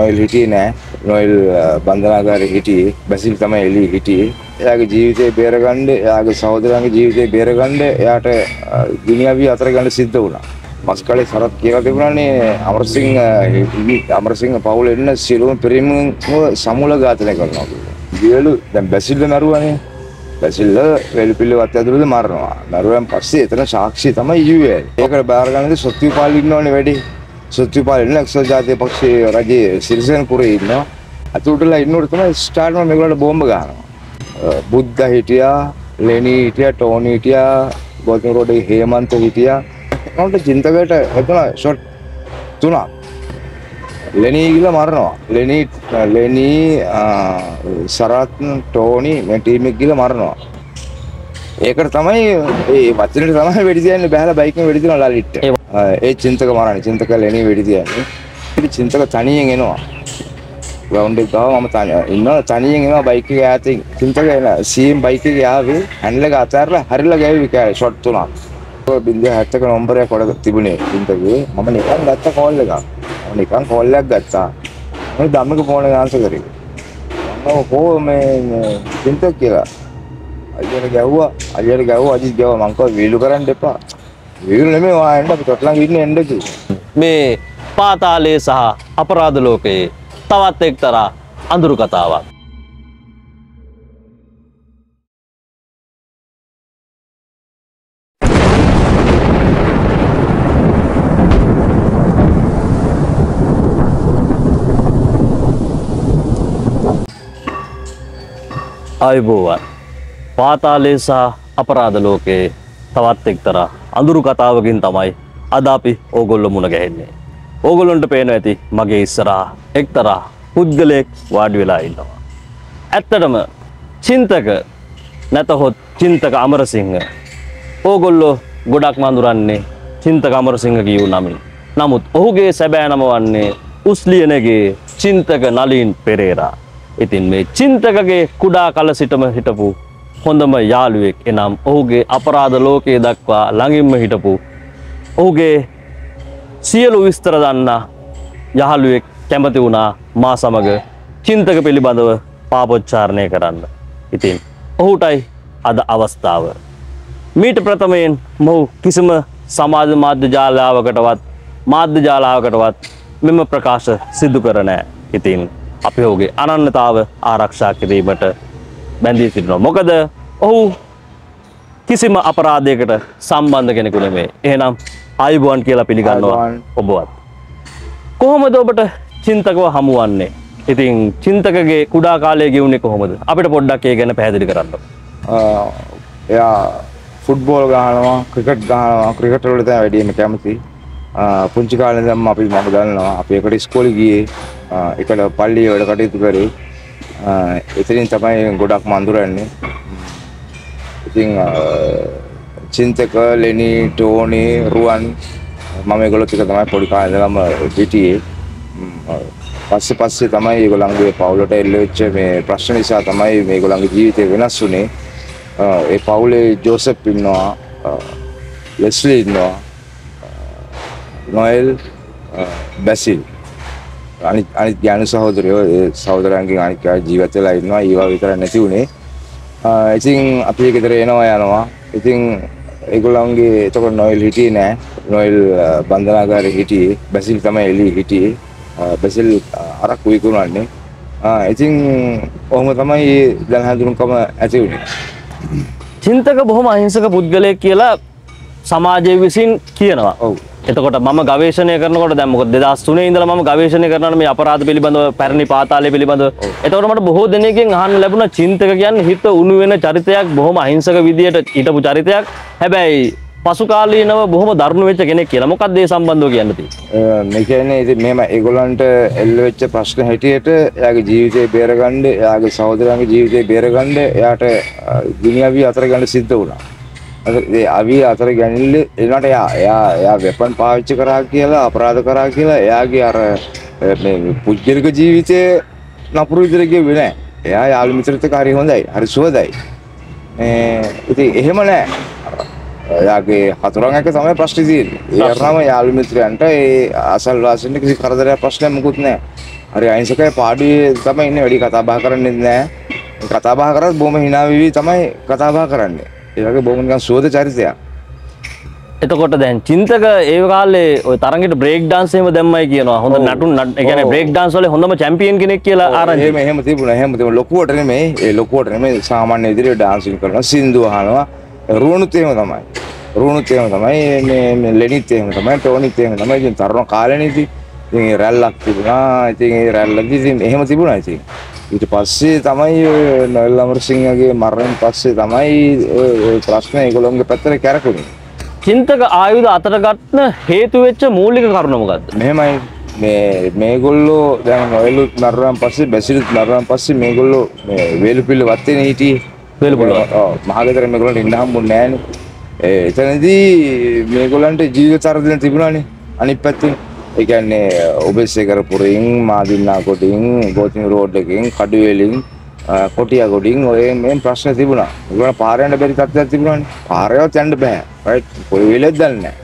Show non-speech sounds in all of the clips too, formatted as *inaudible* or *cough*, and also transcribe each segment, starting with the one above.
නොයිල් හිටියේ නෑ නොයිල් බන්ධනාගාරේ හිටියේ බැසිල් තමයි එළි හිටියේ එයාගේ ජීවිතේ බේරගන්න එයාගේ සහෝදරයන්ගේ ජීවිතේ බේරගන්න එයාට ගිනිඅවි අතර ගන්න සිද්ධ වුණා මස්කලේ සරත් කියලා තිබුණානේ අමරසිංහ අමරසිංහ පවුල එන්න සියලුම පිරිමින් සමුල ඝාතනය කරනවා කියලා. වියලු දැන් බැසිල්ල මරුවානේ බැසිල්ල වෙලපිල්ලවත් ඇතුළද මරනවා. මරුවෙන් පස්සේ එතන සාක්ෂි තමයි යුවේ. ඒකට බාර ගන්නද සොත්තිපාල ඉන්නවනේ වැඩි. සොත්තිපාල ඉන්න එක්සත් ජාතික පක්ෂයේ රජයේ සිරිසෙන් පුරේ ඉන්නවා. අතුටලා ඉන්නකොට තමයි ස්ටාර්ට්ම මේගොල්ලන්ට බෝම්බ ගහනවා. බුද්ධ හිටියා, ලෙනි හිටියා, ටෝනි හිටියා, ගෝතම රෝඩේ හේමන්ත හිටියා. ඒකට චින්තකයට එතන ෂොට් තුනක්. ලෙනී කියලා මරනවා. ලෙනී ලෙනී සරත් ටෝනි මේ ටීම් එක කියලා මරනවා. ඒකට තමයි ඒ වචනෙට තමයි වෙඩි තියන්නේ බහැලා බයික්ෙන් වෙඩි තියනවා ලලිට්ට. ඒ චින්තක මරන්නේ. චින්තක ලෙනී වෙඩි තියන්නේ. ඉතින් චින්තක තනියෙන් එනවා. ග්‍රවුන්ඩ් එක ගාව මම තනිය ඉන්නවා තනියෙන් එනවා බයික් එක ඈතින් චින්තක එන සීම් බයික් එක යාවේ හැන්ඩල් එක අතහැරලා හරිලා ගෑවි කෑ ෂොට් තුනක්. ඔය 070ක නම්බරයක් කොට තිබුණේ චින්තකේ මම නිකන් ගත්ත කෝල් එකක්. මම නිකන් කෝල් එකක් ගත්තා. මම ධම්මික ෆෝන් එක ආන්සර් කරේ. මම කෝ මේ චින්තක කියලා. අයියට ගැව්වා අයියට ගැව්වා අජිත් ගැව්වා මං කිව්වා වීලු කරන්න එපා. වීලු නෙමෙයි වා එන්න අපි තොටලන් ඉන්නේ එන්න කිව්වා. මේ පාතාලයේ සහ අපරාධ ලෝකයේ තවත් එක්තරා අඳුරු කතාවක්. අයිබෝවන් පාතාලේ සහ අපරාධ ලෝකයේ තවත් එක්තරා අඳුරු කතාවකින් තමයි අද අපි ඕගොල්ල මුණ ගැහෙන්නේ. ඕගොල්ලොන්ට පේන ඇති මගේ ඉස්සරහා එක්තරා පුද්ගලයෙක් වාඩි වෙලා ඉන්නවා. ඇත්තටම චින්තක නැතහොත් චින්තක අමරසිංහ ඕගොල්ලෝ ගොඩක් මඳුරන්නේ චින්තක අමරසිංහ කියූ නමින්. නමුත් ඔහුගේ සැබෑ නම වන්නේ උස්ලියනගේ චින්තක නලින් පෙරේරා. ඉතින් මේ චින්තකගේ කුඩා කල සිටම හිටපු හොඳම යාළුවෙක් එනම් ඔහුගේ අපරාධ ලෝකයේ දක්වා ළඟින්ම හිටපු ඔහුගේ සියලු විස්තර දන්නා යහළුවෙක් කැමති වුණා මා සමග චින්තක පිළිබඳව පාපොච්චාරණය කරන්න. ඉතින් ඔහුටයි අද අවස්ථාව. මීට ප්‍රථමයෙන් මොහු කිසිම සමාජ මාධ්‍ය ජාලාවකටවත් මාධ්‍ය ජාලාවකටවත් මෙම ප්‍රකාශ සිදු කරනෑ. ඉතින් අපි ඔහුගේ අනන්නතාව ආරක්ෂා කිරීමට බැඳී සිටිනවා. මොකද ඔහු කිසිම අපරාධයකට සම්බන්ධ කෙනෙකු නෙමේ. එහෙනම් ආයුබෝවන් කියලා පිළිගන්නවා. ඔබවත්. කොහොමද ඔබට චින්තකව හමුවන්නේ? ඉතින් චින්තකගේ කුඩා කාලය ගෙවුණේ කොහොමද? අපිට පොඩ්ඩක් ඒ ගැන පැහැදිලි කරන්න. එයා ෆුට්බෝල් ගහනවා ක්‍රිකට් ගහනවා ක්‍රිකට් වලට තමයි වැඩිම කැමති. පුංචි කාලේ ඉඳන්ම අපි මම දන්නවා අපි එකට ඉස්කෝලේ ගියේ එකට පල්ලිය වල කටයුතු කරේ. ආ, එතනින් තමයි ගොඩක් මඳුරන්නේ. ඉතින් ආ, චින්තක ලෙනි ටෝනි රුවන් මම ඒගොල්ලොත් එක තමයි පොඩි කාලේ ඉඳලම හිටියේ. ම්, ආ, පස්සේ පස්සේ තමයි ඒගොල්ලන්ගේ පවුලට එල්ල වෙච්ච මේ ප්‍රශ්න නිසා තමයි මේගොල්ලන්ගේ ජීවිතය වෙනස් වුනේ. ආ, ඒ පවුලේ ජෝසප් ඉන්නවා ආ, ලෙස්ලි ඉන්නවා නොයල් ආ, බැසිල් අනිත් අනිත් ඥාන සහෝදරයෝ ඒ සහෝදරයන්ගෙන් අනිත් අය ජීවත් වෙලා ඉන්නවා. ඊවා විතර නැති උනේ ඉතින් අපි ගෙදර එනවා යනවා. ඉතින් ඒගොල්ලන්ගේ එතකොට නොයල් හිටියේ නෑ. නොයල් බන්ධනාගාරේ හිටියේ. බැසිල් තමයි එළි හිටියේ. බැසිල් ආ, අරක් විකුණන්නේ ඉතින් ඔහොම තමයි දැන් හඳුනුකම ඇති උනේ චින්තක බොහොම අහිංසක පුද්ගලයෙක් කියලා සමාජය විසින් කියනවා. ඔව් එතකොට මම ගවේෂණය කරනකොට දැන් මොකද 2003 ඉඳලා මම ගවේෂණය කරනවා මේ අපරාධ පිළිබඳව පැරණි පාතාලය පිළිබඳව. එතකොට මට බොහෝ දෙනෙක්ගෙන් අහන්න ලැබුණා චින්තක කියන්නේ හිත උණු වෙන චරිතයක් බොහොම අහිංසක විදියට හිටපු චරිතයක්. හැබැයි පසු කාලීනව බොහොම දරුණු වෙච්ච කෙනෙක් කියලා. මොකක්ද ඒ සම්බන්ධව කියන්න තියෙන්නේ? මේ කියන්නේ ඉතින් මෙහෙම ඒගොල්ලන්ට එල්ල වෙච්ච ප්‍රශ්න හැටියට එයාගේ ජීවිතේ බේරගන්න එයාගේ සහෝදරයන්ගේ ජීවිතේ බේරගන්න එයාට ගිනි අවි අතර ගන්න සිද්ධ වුණා. අවි අතර ගැනිල්ල එනට එයා එයා එයා වෙපන් පාවිච්චි කරා කියලා අපරාධ කරා කියලා එයාගේ අර පුද්ගලික ජීවිතේ නපුරු විදිහට ගෙව්වේ නෑ. එයා යාළු මිත්‍රත් හරි හොඳයි. හරි සුවදයි. මේ ඉතින් එහෙම නෑ. එයාගේ හතුරන් එක්ක තමයි ප්‍රශ්නේ තියෙන්නේ. ඒ අරනම යාළු මිත්‍රයන්ට ඒ අසල්වාසීන්ට කිසි කරදරයක් ප්‍රශ්නයක් මුකුත් නැහැ. හරි අයිංසකයි පාඩුවේ තමයි ඉන්නේ වැඩි කතා බහ කරන්නේ නැහැ. කතා බහ කරත් බොහොම hina වෙවි තමයි කතා බහ කරන්නේ. ඒ වගේ බොහොම නිකන් සුවද චරිතයක්. එතකොට දැන් චින්තක ඒ කාලේ ඔය තරගෙට බ්‍රේක් ඩාන්ස් එහෙම දැම්මයි කියනවා හොඳ. නටුන් නට- ඒ කියන්නේ. බ්‍රේක් ඩාන්ස් වල හොඳම චැම්පියන් කෙනෙක් කියලා ආරංචි එහෙම එහෙම තිබුණා. එහෙම තිබුණා. ලොකුවට නෙමෙයි. ඒ ලොකුවට නෙමෙයි. සාමාන්‍ය ඉදිරියට ඩාන්සින් කරනවා. සින්දු අහනවා. රුවණුත් එහෙම තමයි. රුවණුත් එහෙම තමයි. මේ මේ ලෙනිත් එහෙම තමයි. ටෝනිත් එහෙම තමයි. ඉතින් තරුණ කාලේනේ ඉතින් ඉතින් රැල්ලක් තිබුණා. ඉතින් ඒ රැල්ලදී ඉතින් එහෙම තිබුණා ඉතින්. ඊට පස්සේ තමයි නොයල් අමරසිංහගේ මරණයෙන් පස්සේ තමයි ප්‍රශ්න ඒගොල්ලෝගේ පැත්තට කැරකුනේ. චින්තක ආයුධ අතට ගන්න හේතු වෙච්ච මූලික කරුණ මොකද්ද? මෙහෙමයි. මේ මේගොල්ලෝ දැන් නොයලුත් මරුවන් පස්සේ බැසිලුත් මරුවන් පස්සේ මේගොල්ලෝ මේ වේලුපිල්ල වත්තේනේ හිටියේ. වේලුපිල්ල වත්තේ. ඔව්. මහගෙදර මේගොල්ලන්ට ඉන්න හම්බුන්නේ නැහනේ ඒ එතනදී මේගොල්ලන්ට ජීවිත අරදින තිබුණානේ අනිත් පැත්තේ ඒ කියන්නේ ඔබෙස්සේ කරපුරින් මාදින්නා කොටින් ගෝතින් රෝඩ් එකකින් කඩුවෙලින් කොටියා ගොඩින් ඔය මේ ප්‍රශ්න තිබුණා. ඒගොල්ලන් පාර යන්න බැරි තත්ත්වයක් තිබුණානේ. පාරේවත් යන්න බෑ. රයිට් කොයි වෙලෙත් දන්නේ නැහැ.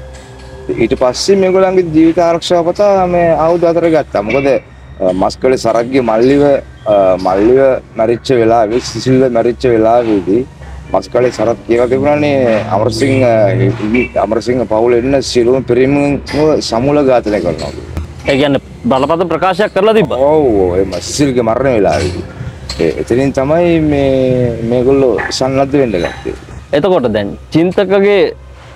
ඊට පස්සේ මේගොල්ලන්ගේ ජීවිත ආරක්ෂාව පතා මේ ආයුධ අතර ගත්තා. මොකද අ, මස්කලේ සරග්ගේ මල්ලිව අ, මල්ලිව මැරිච්ච වෙලාවේ සිසිල්ව මැරිච්ච වෙලාවේදී මස්කලේ සරත් කියලා තිබුණානේ අමරසිංහ අමරසිංහ පවුල එන්න සියලුම පිරිමින්ව සමුල ඝාතනය කරනවා. ඒ කියන්නේ බලපත ප්‍රකාශයක් කරලා තිබ්බා? ඔව් ඒ සිසිල්ගේ මරණ වෙලාවේදී. එතනින් තමයි මේ මේගොල්ලෝ සන්නද්ධ වෙන්න ගත්තේ. එතකොට දැන් චින්තකගේ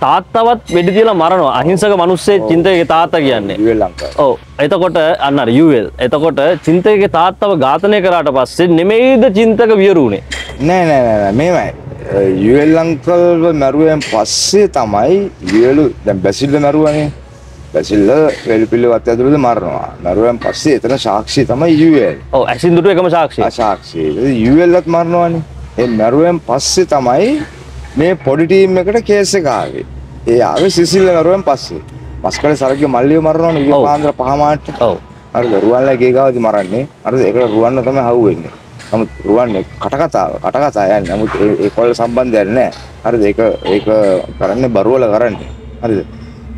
තාත්තවත් වෙඩි තියලා මරනවා. අහිංසක මිනිස්සේ චින්තකගේ තාත්තා කියන්නේ. ඉවෙල් ලංකාව. ඔව්. එතකොට අන්න අර යුවල්. එතකොට චින්තකගේ තාත්තව ඝාතනය කරාට පස්සේ නෙමෙයිද චින්තක වියරුනේ නෑ නෑ නෑ. මේමයි යුවල් අංකල්ව මැරුවෙන් පස්සේ තමයි යුවලු දැන් බැසිල්ල මැරුවනේ. බැසිල්ල වෙල්පිල්ල වත් ඇතුළද මරනවා. මැරුවෙන් පස්සේ එතන සාක්ෂි තමයි යුවල් ඔව් ඇසින් දුටු එකම සාක්ෂිය. අසාක්ෂි යුවල්ලත් මරනවානේ. ඒ මැරුවෙන් පස්සේ තමයි මේ පොඩි ටීම් එකට කේස් එක ආවේ. ඒ ආවේ සිසිල්ල මැරුවෙන් පස්සේ. මස්කල සරගේ මල්ලිය මරනවනේ. පාන්දර පහමාට. ඔව්. හරිද රුවන්ලා ගේ ගාවදි මරන්නේ. හරිද ඒක රුවන්න තමයි හවු වෙන්නේ නමුත් රුවන්නේ කටකතාව කටකතා යන්නේ නමුත් ඒ කොල්ල සම්බන්ධයක් නැහැ හරිද ඒක ඒක කරන්නේ බරුවල කරන්නේ හරිද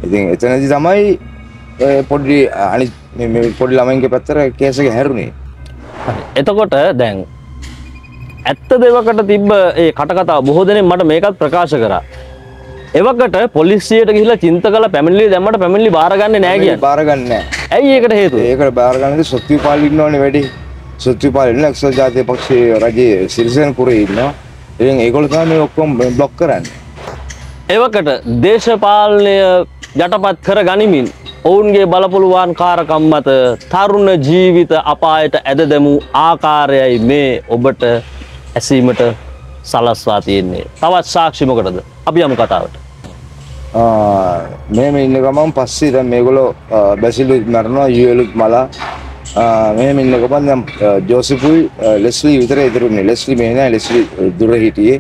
ඉතින් එතනදි තමයි පොඩි අනිත් මේ පොඩි ළමයින්ගේ පැත්තට කේස් එක හැරුණේ හරි. එතකොට දැන් ඇත්ත දෙවකට තිබ්බ ඒ කටකතාව බොහෝ දෙනෙක් මට මේකත් ප්‍රකාශ කරා. එවකට පොලිසියට ගිහිල්ලා චින්තකලා පැමිණිලි දැම්මට පැමිණිලි බාරගන්නේ නැහැ කියන්නේ. බාරගන්නේ නැහැ ඇයි ඒකට හේතුව? ඒකට බාරගන්නේ සොත්තිපාල ඉන්නවනේ වැඩි සොත්තිපාල ඉන්න එක්සත් ජාතික පක්ෂයේ රජයේ සිරිසෙන් පුරේ ඉන්නවා ඉතින් ඒගොල්ලෝ තමයි මේ ඔක්කොම බ්ලොක් කරන්නේ එවකට දේශපාලනය යටපත් කර ගනිමින් ඔවුන්ගේ බලපුළුවන් කාරකම් මත තරුණ ජීවිත අපායට ඇද දැමූ ආකාරයයි මේ ඔබට ඇසීමට සලස්වා තියෙන්නේ. තවත් සාක්ෂි මොකටද? අපි යමු කතාවට. මෙහෙම ඉන්න ගමන් පස්සේ දැන් මේගොල්ලෝ බැසිලුත් මරනවා යුවෙලුත් මලා ආ, මෙහෙම ඉන්න ගමන් දැන් ආ, ජෝසපුයි ආ, ලෙස්ලි විතරයි ඉතුරුනේ ලෙස්ලි මේ නෑ ලෙස්ලි ආ, දුර හිටියේ.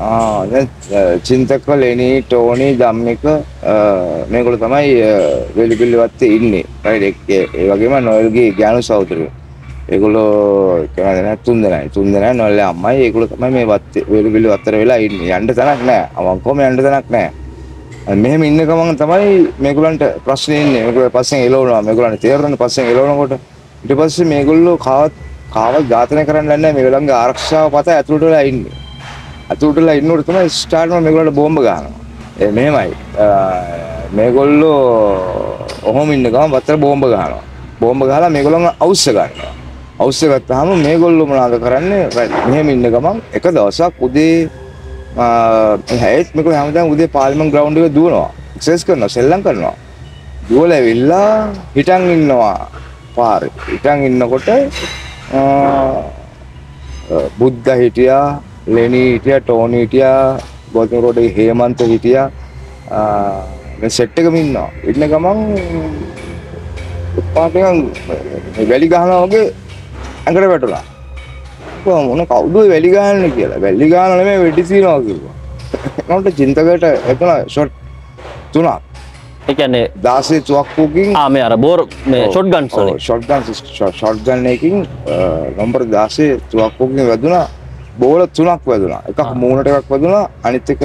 ආ දැන් ආ, චින්තක ලෙනි ටෝනි ධම්මික ආ, මේගොල්ලෝ තමයි වෙලිපිල්ල වත්තේ ඉන්නේ. රයිට් ඒ ඒ වගේම නොයල්ගේ ගෑනු සහෝදරයෝ. ඒගොල්ලෝ කැමති නැහැ තුන් දෙනයි තුන් දෙනයි නොල්ල අම්මයි. ඒගොල්ලෝ තමයි මේ වත්තේ වෙලිපිල්ල වත්තර වෙලා ඉන්නේ. යන්න තැනක් නැහැ අවංකවම යන්න තැනක් නැහැ මෙහෙම ඉන්න ගමන් තමයි මේගොල්ලන්ට ප්‍රශ්නේ ඉන්නේ. මේගොල්ලෝ පස්සෙන් එලවනවා. මේගොල්ලන්ට තේරෙන පස්සෙන් එලවනකොට ඊට පස්සේ මේගොල්ලෝ කාවත් කාවත් ඝාතනය කරන්න නැහැ. මේගොල්ලන්ගේ ආරක්ෂාව පත ඇතුළට වෙලා ඉන්නේ. ඇතුළට වෙලා ඉන්නකොට තමයි ස්ටාර්ට් වුණා මේගොල්ලන්ට බෝම්බ ගහනවා. ඒ මෙහෙමයි. අ, මේගොල්ලෝ ඔහොම ඉන්න ගමන් වත්තර බෝම්බ ගහනවා. බෝම්බ ගහලා මේගොල්ලන්ව අවශ්‍ය ගන්නවා. අවශ්‍ය ගත්තාම මේගොල්ලෝ මොනවද කරන්නේ? right, මෙහෙම ඉන්න ගමන් එක දවසක් උදේ හැත් මේක හැමදාම උදේ පාර්ලිමේන්තු ග්‍රවුන්ඩ් එක දුවනවා එක්සර්සයිස් කරනවා සෙල්ලම් කරනවා දුවලා ඇවිල්ලා හිටන් ඉන්නවා පාරේ හිටන් ඉන්නකොට ආ, බුද්ධ හිටියා ලෙනි හිටියා ටෝනි හිටියා ගෝතම රෝඩේ හේමන්ත හිටියා ආ, මේ සෙට් එකම ඉන්නවා ඉන්න ගමන් පාටෙන් වැලි ගහනවා වගේ ඇඟට වැටුණා කොහොම මොන කවුද ඔය වැලි ගහන්නේ කියලා. වැලි ගහන නෙමෙයි වෙඩි තියනවා කිව්වා. ඒකට චින්තකයට එතන ෂොට් තුනක්. ඒ කියන්නේ 16 තුවක්කුවකින් ආ මේ අර බෝර් මේ ෂොට් ගන්ස් වලින්. ෂොට් ගන් ෂොට් ගන් එකකින් නම්බර් 16 තුවක්කුවකින් වැදුනා. බෝල තුනක් වැදුනා. එකක් මූණට එකක් වැදුනා, අනිත් එක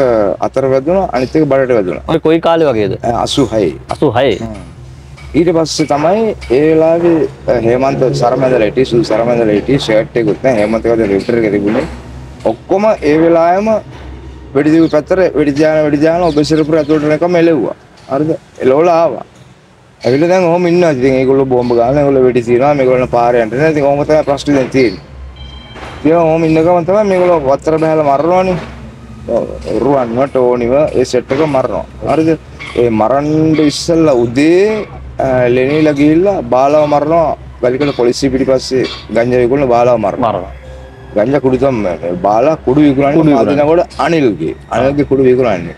අතර වැදුනා, අනිත් එක බඩට වැදුනා. ඔය කොයි කාලේ වගේද? 86. 86. ඊට පස්සේ තමයි ඒ වෙලාවේ හේමන්ත සරමැදලා හිටියේ සුදු සරමැදලා හිටියේ ෂර්ට් එකකුත් නැහැ හේමන්ත කවද රිප්ටර් එක තිබුණේ ඔක්කොම ඒ වෙලාවෙම වෙඩි දීපු පැත්තට වෙඩි දාන වෙඩි දාන ඔබසිරපුර ඇතුළට එනකම් එලෙව්වා හරිද එලවලා ආවා. ඇවිල්ලා දැන් ඔහොම ඉන්නවා. ඉතින් ඒගොල්ලෝ බෝම්බ ගන්න ඒගොල්ලෝ වෙඩි තියනවා මේගොල්ලෝ පාරේ යන්න. නේද ඉතින් ඔහොම තමයි ප්‍රශ්නේ දැන් තියෙන්නේ. ඉතින් ඔහොම ඉන්න ගමන් තමයි මේගොල්ලෝ වත්තර බහැලා මරනවනේ. රුවන්නට ඕනිව ඒ සෙට් එක මරනවා. හරිද? ඒ මරන්න ඉස්සෙල්ලා උදේ ලෙනීලා ගිහිල්ලා බාලව මරනවා. වැලිකඩ පොලිසිය පිටිපස්සේ ගංජා විකුණන බාලව මරනවා. ගංජා කුඩු තම බාලා කුඩු විකුණන්නේ. මාදිනකොට අනිල්ගේ. අනිල්ගේ කුඩු විකුණන්නේ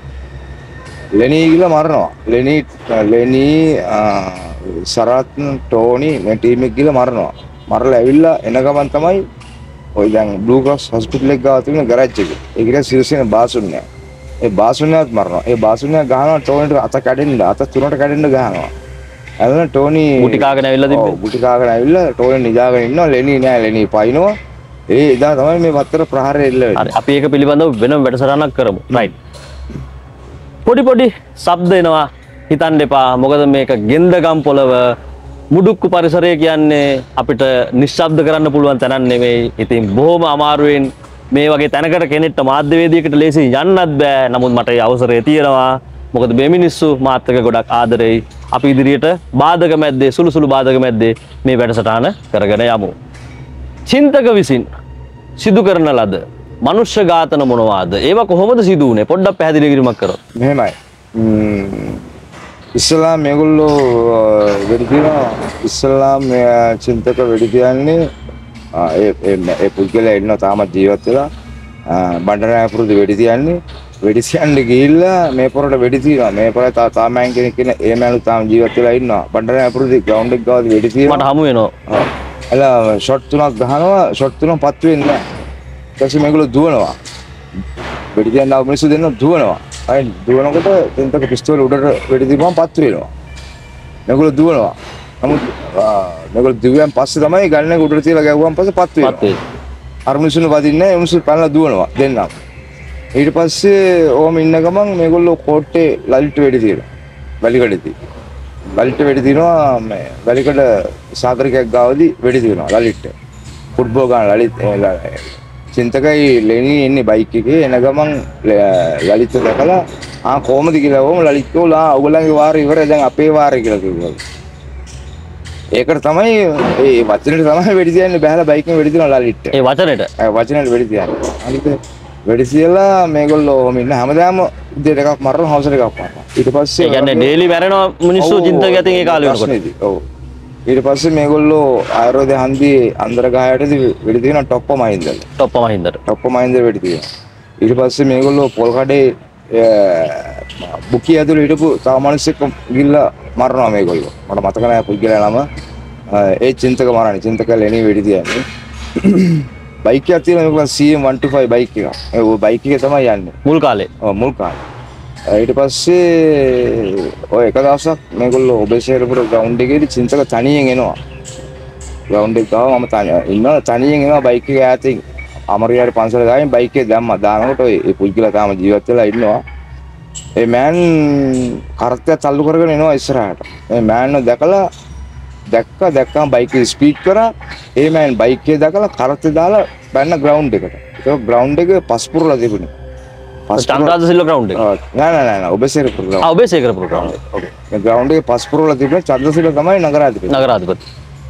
ලෙනී ගිහලා මරනවා ලෙනී ලෙනී ආ, සරත්න ටෝනි මේ ටීම් එක ගිහලා මරනවා මරලා ඇවිල්ලා එන ගමන් තමයි ওই දැන් බ්ලූ ක්‍රොස් හොස්පිටල් එක ගාව තියෙන ගරාජ් එක. ඒක ඉතින් සිරසේන බාසුන්‍ය. ඒ බාසුන්‍යත් මරනවා. ඒ බාසුන්‍ය ගහනවා ටෝනිට අත කැඩෙන්න අත තුනට කැඩෙන්න ගහනවා. එතන ටෝනි ගුටි කාගෙන ඇවිල්ලා තිබ්බේ? ගුටි කාගෙන ඇවිල්ලා ටෝනි නිදාගෙන ඉන්නවා. ලෙනී නෑ ලෙනී පයින්නවා. ඒ ඉදා තමයි මේ වත්තර ප්‍රහාරය එල්ල වෙන්නේ. අපි ඒක පිළිබඳව වෙනම වැඩසටහනක් කරමු රයිට් පොඩි පොඩි ශබ්ද එනවා. හිතන්න එපා. මොකද මේක ගෙන්දගම් පොළව. මුඩුක්කු පරිසරය කියන්නේ අපිට නිශ්ශබ්ද කරන්න පුළුවන් තැනක් නෙමෙයි. ඉතින් බොහොම අමාරුවෙන් මේ වගේ තැනකට කෙනෙක්ට මාධ්‍යවේදියකට ලේසි යන්නත් බෑ. නමුත් මට ඒ අවසරය තියෙනවා. මොකද මේ මිනිස්සු මාත් එක්ක ගොඩක් ආදරෙයි. අපි ඉදිරියට බාධක මැද්දේ සුළු සුළු බාධක මැද්දේ මේ වැඩසටහන කරගෙන යමු. චින්තක විසින් සිදු කරන ලද මනුෂ්‍ය ඝාතන මොනවාද? ඒවා කොහොමද සිදු වුනේ පොඩ්ඩක් පැහැදිලි කිරීමක් කරොත්. මෙහෙමයි. ඉස්සලා මේගොල්ලෝ වෙඩි තියනවා ඉස්සලා මේ චින්තක වෙඩි තියන්නේ ආ, ඒ ඒ- පුද්ගලයා ඉන්නවා තාමත් ජීවත් වෙලා බණ්ඩාරායපුරද වෙඩි තියන්නේ. වෙඩි තියන්න ගිහිල්ලා මේ පොරට වෙඩි තියනවා. මේ පොරේ තා තාමයන් කෙනෙක් ඉන්න ඒ මෑණු තාම ජීවත් වෙලා ඉන්නවා. බණ්ඩාරායපුරදී ග්‍රවුන්ඩ් එක ගාවදී වෙඩි තියනවා. මට හමු වෙනවා අල ෂොට් තුනක් ගහනවා. ෂොට් තුනක් පත් වෙන්නේ නැහැ. පස්සේ මේගොල්ලෝ දුවනවා. වෙඩි තියන්න ආව මිනිස්සු දෙන්න දුවනවා. අය දුවනකොට දෙන්තක පිස්තෝල උඩට වෙඩි දීපුවම පත් වෙනවා. මේගොල්ලෝ දුවනවා. නමුත් මේගොල්ලෝ දිව්‍යයන් පස්සේ තමයි ගන්න උඩට තියලා ගැව්වම පස්සේ පත් වෙනවා. අර මිනිස්සුන්ව වදින්නේ නැහැ. මිනිස්සු පැනලා දුවනවා දෙන්නම්. ඊට පස්සේ ඕම ඉන්න ගමන් මේගොල්ලෝ කෝට්ටේ ලලිට වෙඩි තියනවා. වැලිකඩේදී. ලලිට වෙඩි තියනවා මේ වැලිකඩ සාගරිකයක් ගාවදී වෙඩි තියනවා ලලිට. ෆුට්බෝල් ගන්න ලලිත් චින්තකයි ලෙනී එන්නේ බයික් එකේ එන ගමන් ලලිත දැකලා ආ කොහමද කියලා වොම ලලිත් කෝලා ඔයගොල්ලන්ගේ වාරය ඉවරයි දැන් අපේ වාරය කියලා කිව්වා. ඒකට තමයි ඒ වචනෙට තමයි වෙඩි තියන්නේ බහැලා බයික්ෙන් වෙඩි තියනවා ලලිට. ඒ වචනෙට ඇ වචනට වෙඩි තියන්නේ. අනික වෙඩි තියලා මේගොල්ලෝ ඔහොම ඉන්න හැමදාම උදේට එකක් මරන හවසට එකක් මරනවා. ඊට පස්සේ ඒ කියන්නේ ඩේලි මැරෙනවා මිනිස්සු චින්තක ඇතින් ඒ කාලේ වෙනකොට ඔව්. ඊට පස්සේ මේගොල්ලෝ ආයුර්වේද හන්දියේ අන්දර ගහයටදී වෙඩි තියන ටොප්ප මහින්දල. ටොප්ප මහින්දට ටොප්ප මහින්දල වෙඩි තියනවා. ඊට පස්සේ මේගොල්ලෝ පොල් කඩේ බුකිය ඇතුළේ හිටපු තව මිනිස්සෙක් ගිල්ලා මරනවා මේගොල්ලෝ. මට මතක නැහැ පුද්ගලයා නම. ඒ චින්තක මරන්නේ. චින්තක ලෙනී වෙඩි තියන්නේ. බයික් එකක් තියෙනවා මේක CM125 බයික් එක. ඒ බයික් එකේ තමයි යන්නේ. මුල් කාලේ ඔව් මුල් කාලේ. ඊට පස්සේ ඔය එක දවසක් මේගොල්ලෝ ඔබේශේරපුර ග්‍රවුන්ඩ් එකේදී චින්තක තනියෙන් එනවා. ග්‍රවුන්ඩ් එක ගාව මම තනිය ඉන්නවා තනියෙන් එනවා බයික් එක ඈතින් අමරියාරි පන්සල ගාවින් බයික් එක දැම්මා. දානකොට ඔය ඒ පුද්ගලයා තාම ජීවත් වෙලා ඉන්නවා. ඒ මෑන් කරත්තයක් තල්ලු කරගෙන එනවා ඉස්සරහට. මේ මෑන්ව දැකලා දැක්ක දැක්කම බයික් එක ස්පීඩ් කරා. ඒ මෑන් බයික් එක දැකලා කරත්තේ දාලා බැන්න ග්‍රවුන්ඩ් එකට. ඒක ග්‍රවුන්ඩ් එක පස්පුරලා තිබුණේ. චන්ද්‍රාජ සිල්ව ග්‍රවුන්ඩ් එක නෑ නෑ නෑ ආ ග්‍රවුන්ඩ්. ඔබේ සේකර ප්‍රෝග්‍රෑම් එක ඕකේ මේ ග්‍රවුන්ඩ් එකේ පස්පුරවල තිබුණේ චන්ද්‍රසිල තමයි නගරාධිපති. නගරාධිපති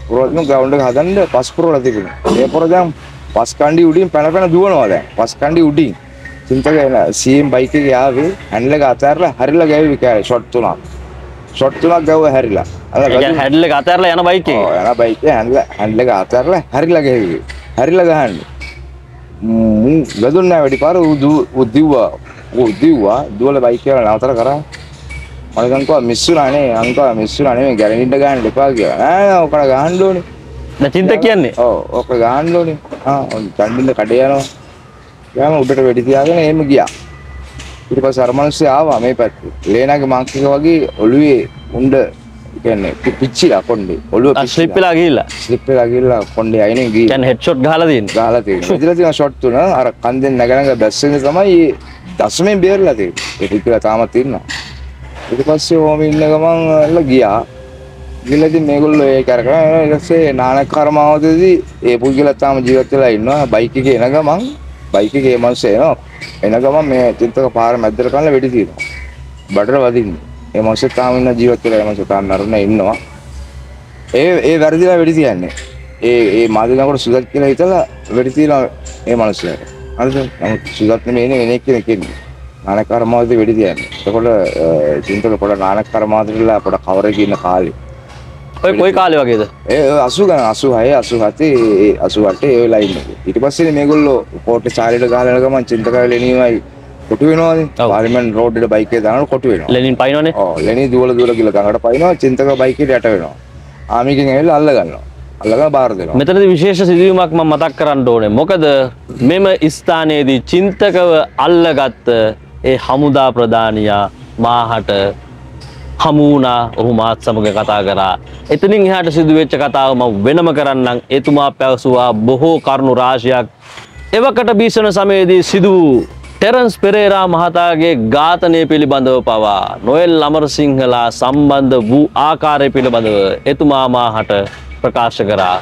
පුරවත්න ග්‍රවුන්ඩ් එක හදන්න පස්පුරවල තිබුණේ. ඒ පොර දැන් පස් කණ්ඩි උඩින් පැන පැන දුවනවා දැන්. පස් කණ්ඩි උඩින්. චින්තක එන සීම් බයික් එකේ ආවේ හැන්ඩල් එක අතහැරලා හරිලා ගෑවි කෑ ෂොට් තුනක්. ෂොට් තුනක් ගැව්වා හැරිලා. අර එක අතහැරලා යන බයික් එක ඔව් යන බයික් එක හැන්ඩල් හැන්ඩල් එක අතහැරලා හරිලා ගෑවි. හරිලා ගහන්නේ. මූ ගදුන් නෑ වැඩි පාර ඌ දිව්වා. ඌ දිව්වා දුවල බයික් එක නතර කරා. මම ගන්කවා මිස්සුනානේ අංකවා මිස්සුනා නෙමෙයි ගැරන්ඩිට ගහන්න එපා කියලා. නෑ ඔකට ගහන්න ඕනේ. දැන් චින්තක කියන්නේ ඔව් ඔක ගහන්න ඕනේ. ආ චන්දින්ද කඩේ යනවා. ගාම උඩට වෙඩි තියාගෙන එහෙම ගියා. ඊට පස්සේ අර මිනිස්සු ආවා මේ පැත්තේ. ලේනාගේ මංක් එක වගේ ඔළුවේ උණ්ඩ කියන්නේ පිච්චිලා කොණ්ඩේ. ඔළුව ස්ලිප් වෙලා ගිහිල්ලා ස්ලිප් වෙලා ගිහලා කොණ්ඩේ අයිනේ ගිහින් කියන්නේ හෙඩ්ෂොට් ගහලා තියෙන්නේ ගහලා තියෙනවා. ඉතින් තියෙන ෂොට් තුන අර කන්දෙන් නැග නැග බැස්සෙන් තමයි දශමෙන් බේරලා තියෙන්නේ. ඒ පිටිලා තාමත් ඉන්නවා. ඊට පස්සේ ඕම ඉන්න ගමන් එල්ල ගියා. ගිහිල්ලා ඉතින් මේගොල්ලෝ ඒක අරගෙන ඊට පස්සේ නානක් කර්මාවතදී ඒ පුද්ගලයා තාම ජීවත් වෙලා ඉන්නවා බයික් එකේ එන ගමන් බයික් එකේ ඒ මනුස්සයා එනවා එන ගමන් මේ චින්තක පාර මැද්දට කනලා වෙඩි තියනවා බඩට වදින්නේ ඒ මනුස්සයා තාම ඉන්න ජීවත් වෙලා තාම නරුණ ඉන්නවා. ඒ ඒ වැරදිලා වෙඩි තියන්නේ. ඒ ඒ මාදිනකොට සුදත් කියලා හිතලා වෙඩි තියනවා ඒ මනුස්සයාට. හරිද? නමුත් සුදත් නෙමෙයි වෙන කෙනෙක් ඉන්නේ නානක් කර්මාවතදී වෙඩි තියන්නේ. එතකොට අ, චින්තක පොඩ නානක් කර්මාවතදීලා පොඩ කවරේ ඉන්න කාලේ. ඔය කොයි කාලේ වගේද? ඒ අසු ගන අසු හය අසු හතේ අසු වටේ ඒ වෙලා ඉන්න. ඊට පස්සේ මේගොල්ලෝ කෝට්ටේ චාරියට ගහලා යන ගමන් චින්තකය ලෙනීමයි කොටු වෙනවානේ. පාර්ලිමේන්තු රෝඩ් එකට බයික් එක දානකොට කොටු වෙනවා ලෙනින් පයින්නනේ ඔව් ලෙනී දුවල දුවල ගිහලා ගඟට පයින්නවා චින්තක බයික් එකට යට වෙනවා ආමිකෙන් ඇවිල්ලා අල්ල ගන්නවා අල්ලගෙන බාර දෙනවා මෙතනදී විශේෂ සිදුවීමක් මම මතක් කරන්න ඕනේ. මොකද මෙම ස්ථානයේදී චින්තකව අල්ලගත්ත ඒ හමුදා ප්‍රධානියා මාහට හමු වුණා ඔහු මාත් සමග කතා කරා. එතනින් එහාට සිදුවෙච්ච කතාව මම වෙනම කරන්නම්. එතුමා පැවසුවා බොහෝ කරුණු රාශියක් එවකට බීසන සමයේදී සිදු වූ ටෙරන්ස් පෙරේරා මහතාගේ ඝාතනය පිළිබඳව පවා නොයෙල් අමරසිංහලා සම්බන්ධ වූ ආකාරය පිළිබඳව එතුමා මාහට ප්‍රකාශ කරා.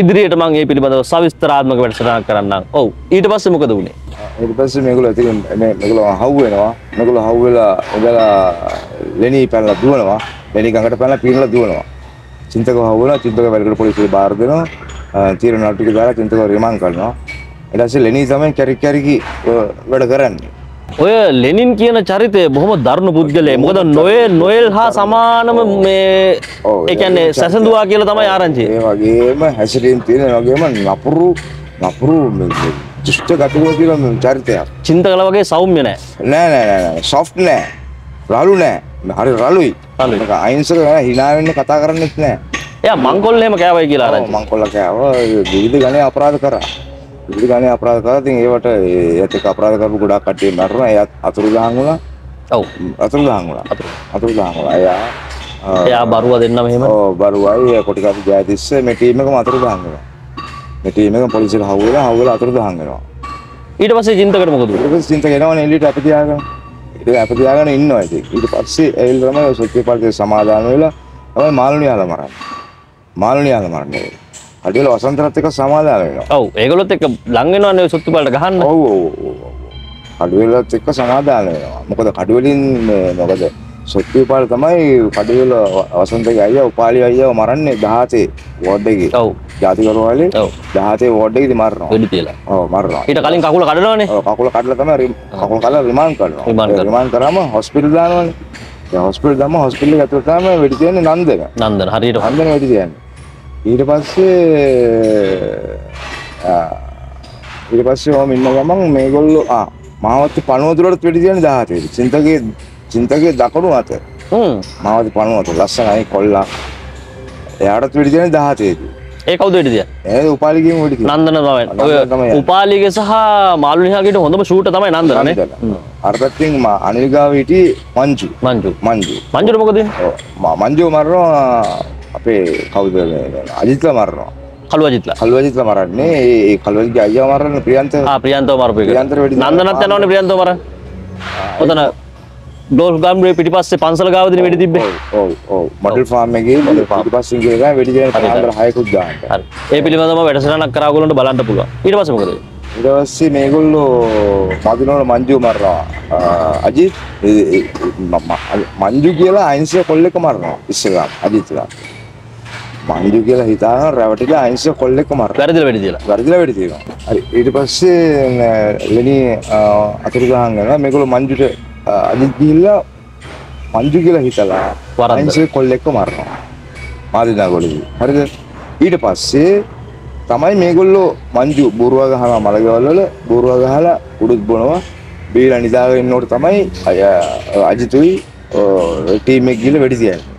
ඉදිරියට මං ඒ පිළිබඳව සවිස්තරාත්මක වැඩසටහනක් කරන්නම්. ඔව්. ඊට පස්සේ මොකද වුනේ? ඊට පස්සේ මේගොල්ලෝ ඉතින් මේ මේගොල්ලෝ හවු වෙනවා මේගොල්ලෝ හවු වෙලා ඉඳලා ලෙනී පැනලා දුවනවා. ලෙනී ගඟට පැනලා පීනලා දුවනවා. චින්තක හවු වෙනවා චින්තක වැලකට පොලිසිය බාර දෙනවා. අ, තීරණ නඩු ටික දාලා චින්තක රිමාන්ඩ් කරනවා. ඊට පස්සේ ලෙනී තමයි කැරි කැරිකි ඔය වැඩ කරන්නේ ඔය ලෙනින් කියන චරිතය බොහොම දරුණු පුද්ගලයෙක්. මොකද නොයේ නොයෙල් හා සමානම මේ ඔව්, ඒ කියන්නේ ඒ සැසඳුවා කියලා තමයි ආරංචි. ඒ වගේම හැසිරීම් තියෙන ඒ වගේම නපුරු නපුරු මේ දුෂ්ට ගතිගුණ තියෙන මේ චරිතයක් චින්තකල වගේ සෞම්‍ය නැහැ. නෑ නෑ නෑ නෑ සොෆ්ට් නෑ රළු නෑ හරි රළුයි රළුයි. ඒක අහිංසක නෑ hina වෙන්න කතා කරන්නෙත් නෑ එයා මංකොල්ල එහෙම කෑවයි කියලා ඔව්, ආරංචි. මං කොල්ල කෑව විවිධ ගණේ අපරාධ කරා ගණේ අපරාධ කරා ඉතින් ඒවට ඒත් එක්ක අපරාධ කරපු ගොඩාක් කට්ටිය මැරුණා. එයාත් අතුරුදහන් වුණා. ඔව්. අතුරුදහන් වුණා. අතුරුදහන් වුණා. එයා එයා බරුව දෙන්නම එහෙම. ඔව් බරුවයි. කොටිකාපු ජයතිස්ස මේ ටීම් එකම අතුරුදහන් වෙනවා. මේ ටීම් එක පොලිසියට හවු වෙලා හවු වෙලා අතුරුදහන් වෙනවා. ඊට පස්සේ චින්තකට මොකද වුනේ? ඊට පස්සේ චින්තක එනවනේ එළියට අප තියාගෙන. ඊට අප තියාගෙන ඉන්නවා ඉතින්. ඊට පස්සේ ඇවිල්ලා තමයි සොච්චේ පාර්තිය සමාදාන වෙලා තමයි මාළුනියාලා මරන්නේ. මාළුනියාලා මරන්නේ අඩිවල වසන්තරත් එක්ක සමාදාන වෙනවා ඔව් ඒගොල්ලොත් එක්ක ලං වෙනවනේ සොත්තු බලට ගහන්න. ඔව් ඔව් කඩුවෙලත් එක්ක සමාදාන වෙනවා මොකද කඩුවලින් මේ මොකද සොච්චේ පාල තමයි කඩුවෙල වසන්තගේ අයියා උපාලි අයියාව මරන්නේ 17 වෝඩ් එකේ ඔව්. ජාතිකරුවාලේ ඔව්. 17 වෝඩ් එකේදී මරනවා වෙඩි තියලා. ඔව් මරනවා ඊට කලින් කකුල කඩනවනේ. ඔව්, කකුල කඩලා තමයි කකුල කඩලා රිමාන්ඩ් කරනවා. රිමාන්ඩ් කරාම හොස්පිටල් දානවනේ. දැන් හොස්පිටල් දාම හොස්පිටල් එක ඇතුළට තමයි වෙඩි තියන්නේ නන්දන. නන්දන හරියට නන්දන වෙඩි තියන්නේ. ඊට පස්සේ ඊට පස්සේ ඔහම ඉන්න ගමන් මේගොල්ලෝ මාවත්ති පණුවතුරට වෙඩි තියන්නේ 17 චින්තකේ චින්තකේ දකුණු අත හ්ම්. මාවත්ති පණුවත ලස්සනයි කොල්ලා. එයාටත් තියන්නේ 17 ඒ කවුද තියන්නේ? ඒ උපාලිගෙන් තියන්නේ. නන්දන තමයි. උපාලිගේ සහ මාළුනිහාගේ හොඳම ෂූටර් තමයි නන්දන නේ. අර පැත්තෙන් මා- අනිල් ගාව හිටියේ මංජු මංජු. මංජු මංජුට මොකද වෙන්නේ? ඔව්. අපේ කවුද අජිත්ලා මරනවා කළු අජිත්ලා. කල්ු අජිත්ලා මරන්නේ ඒ- කල්ුවගේ අයියා මරන්න ප්‍රියන්ත ආ ප්‍රියන්තව මරපු එක. ප්‍රියන්තට වෙඩි නන්දනත් යනවනේ ප්‍රියන්තව මරන්න. ඔතන ගෝල් ගම්බේ පිටිපස්සේ පන්සල ගාවදින වෙඩි තිබ්බේ. ඔව් ඔව් මොඩල් ෆාම් එකේ ඊට පස්සේ ගිහලා ගා වෙඩි දෙන පාන්දර 6කුත් දාන්න හරි. ඒ පිළිබඳව වැඩසටහනක් කරා ඔයගොල්ලන්ට බලන්න පුළුවන්. ඊට පස්සේ මොකද වෙන්නේ? ඊට පස්සේ මේගොල්ලෝ මදිනවල මංජු මරනවා අජිත් මංජු කියලා අයින්සිය කොල්ලෙක් මරනවා ඉස්සෙල්ලා අජිත්ලා මංජු කියලා හිතාගෙන රැවටිලා අයින්සිය කොල්ලෙක් මරනවා වැරදිලා වෙඩි තියලා. වැරදිලා වැඩි තියෙනවා. හරි ඊට පස්සේ ලෙනි අතුරුදහන් වෙනවා මේගොල්ලෝ මංජුට අ, අජිත් ගිහිල්ලා මංජු කියලා හිතලා. අයින්සිය කොල්ලෙක්ව මරනවා. මාදිනා ගොඩදී. හරිද? ඊට පස්සේ තමයි මේගොල්ලෝ මංජු බොරුව ගහනවා මලගෙවල් වල බොරුව ගහලා උඩුත් බොනවා බීලා නිදාගෙන ඉන්නකොට තමයි අජිතුයි ටීම් එක ගිහලා වෙඩි තියන්නේ.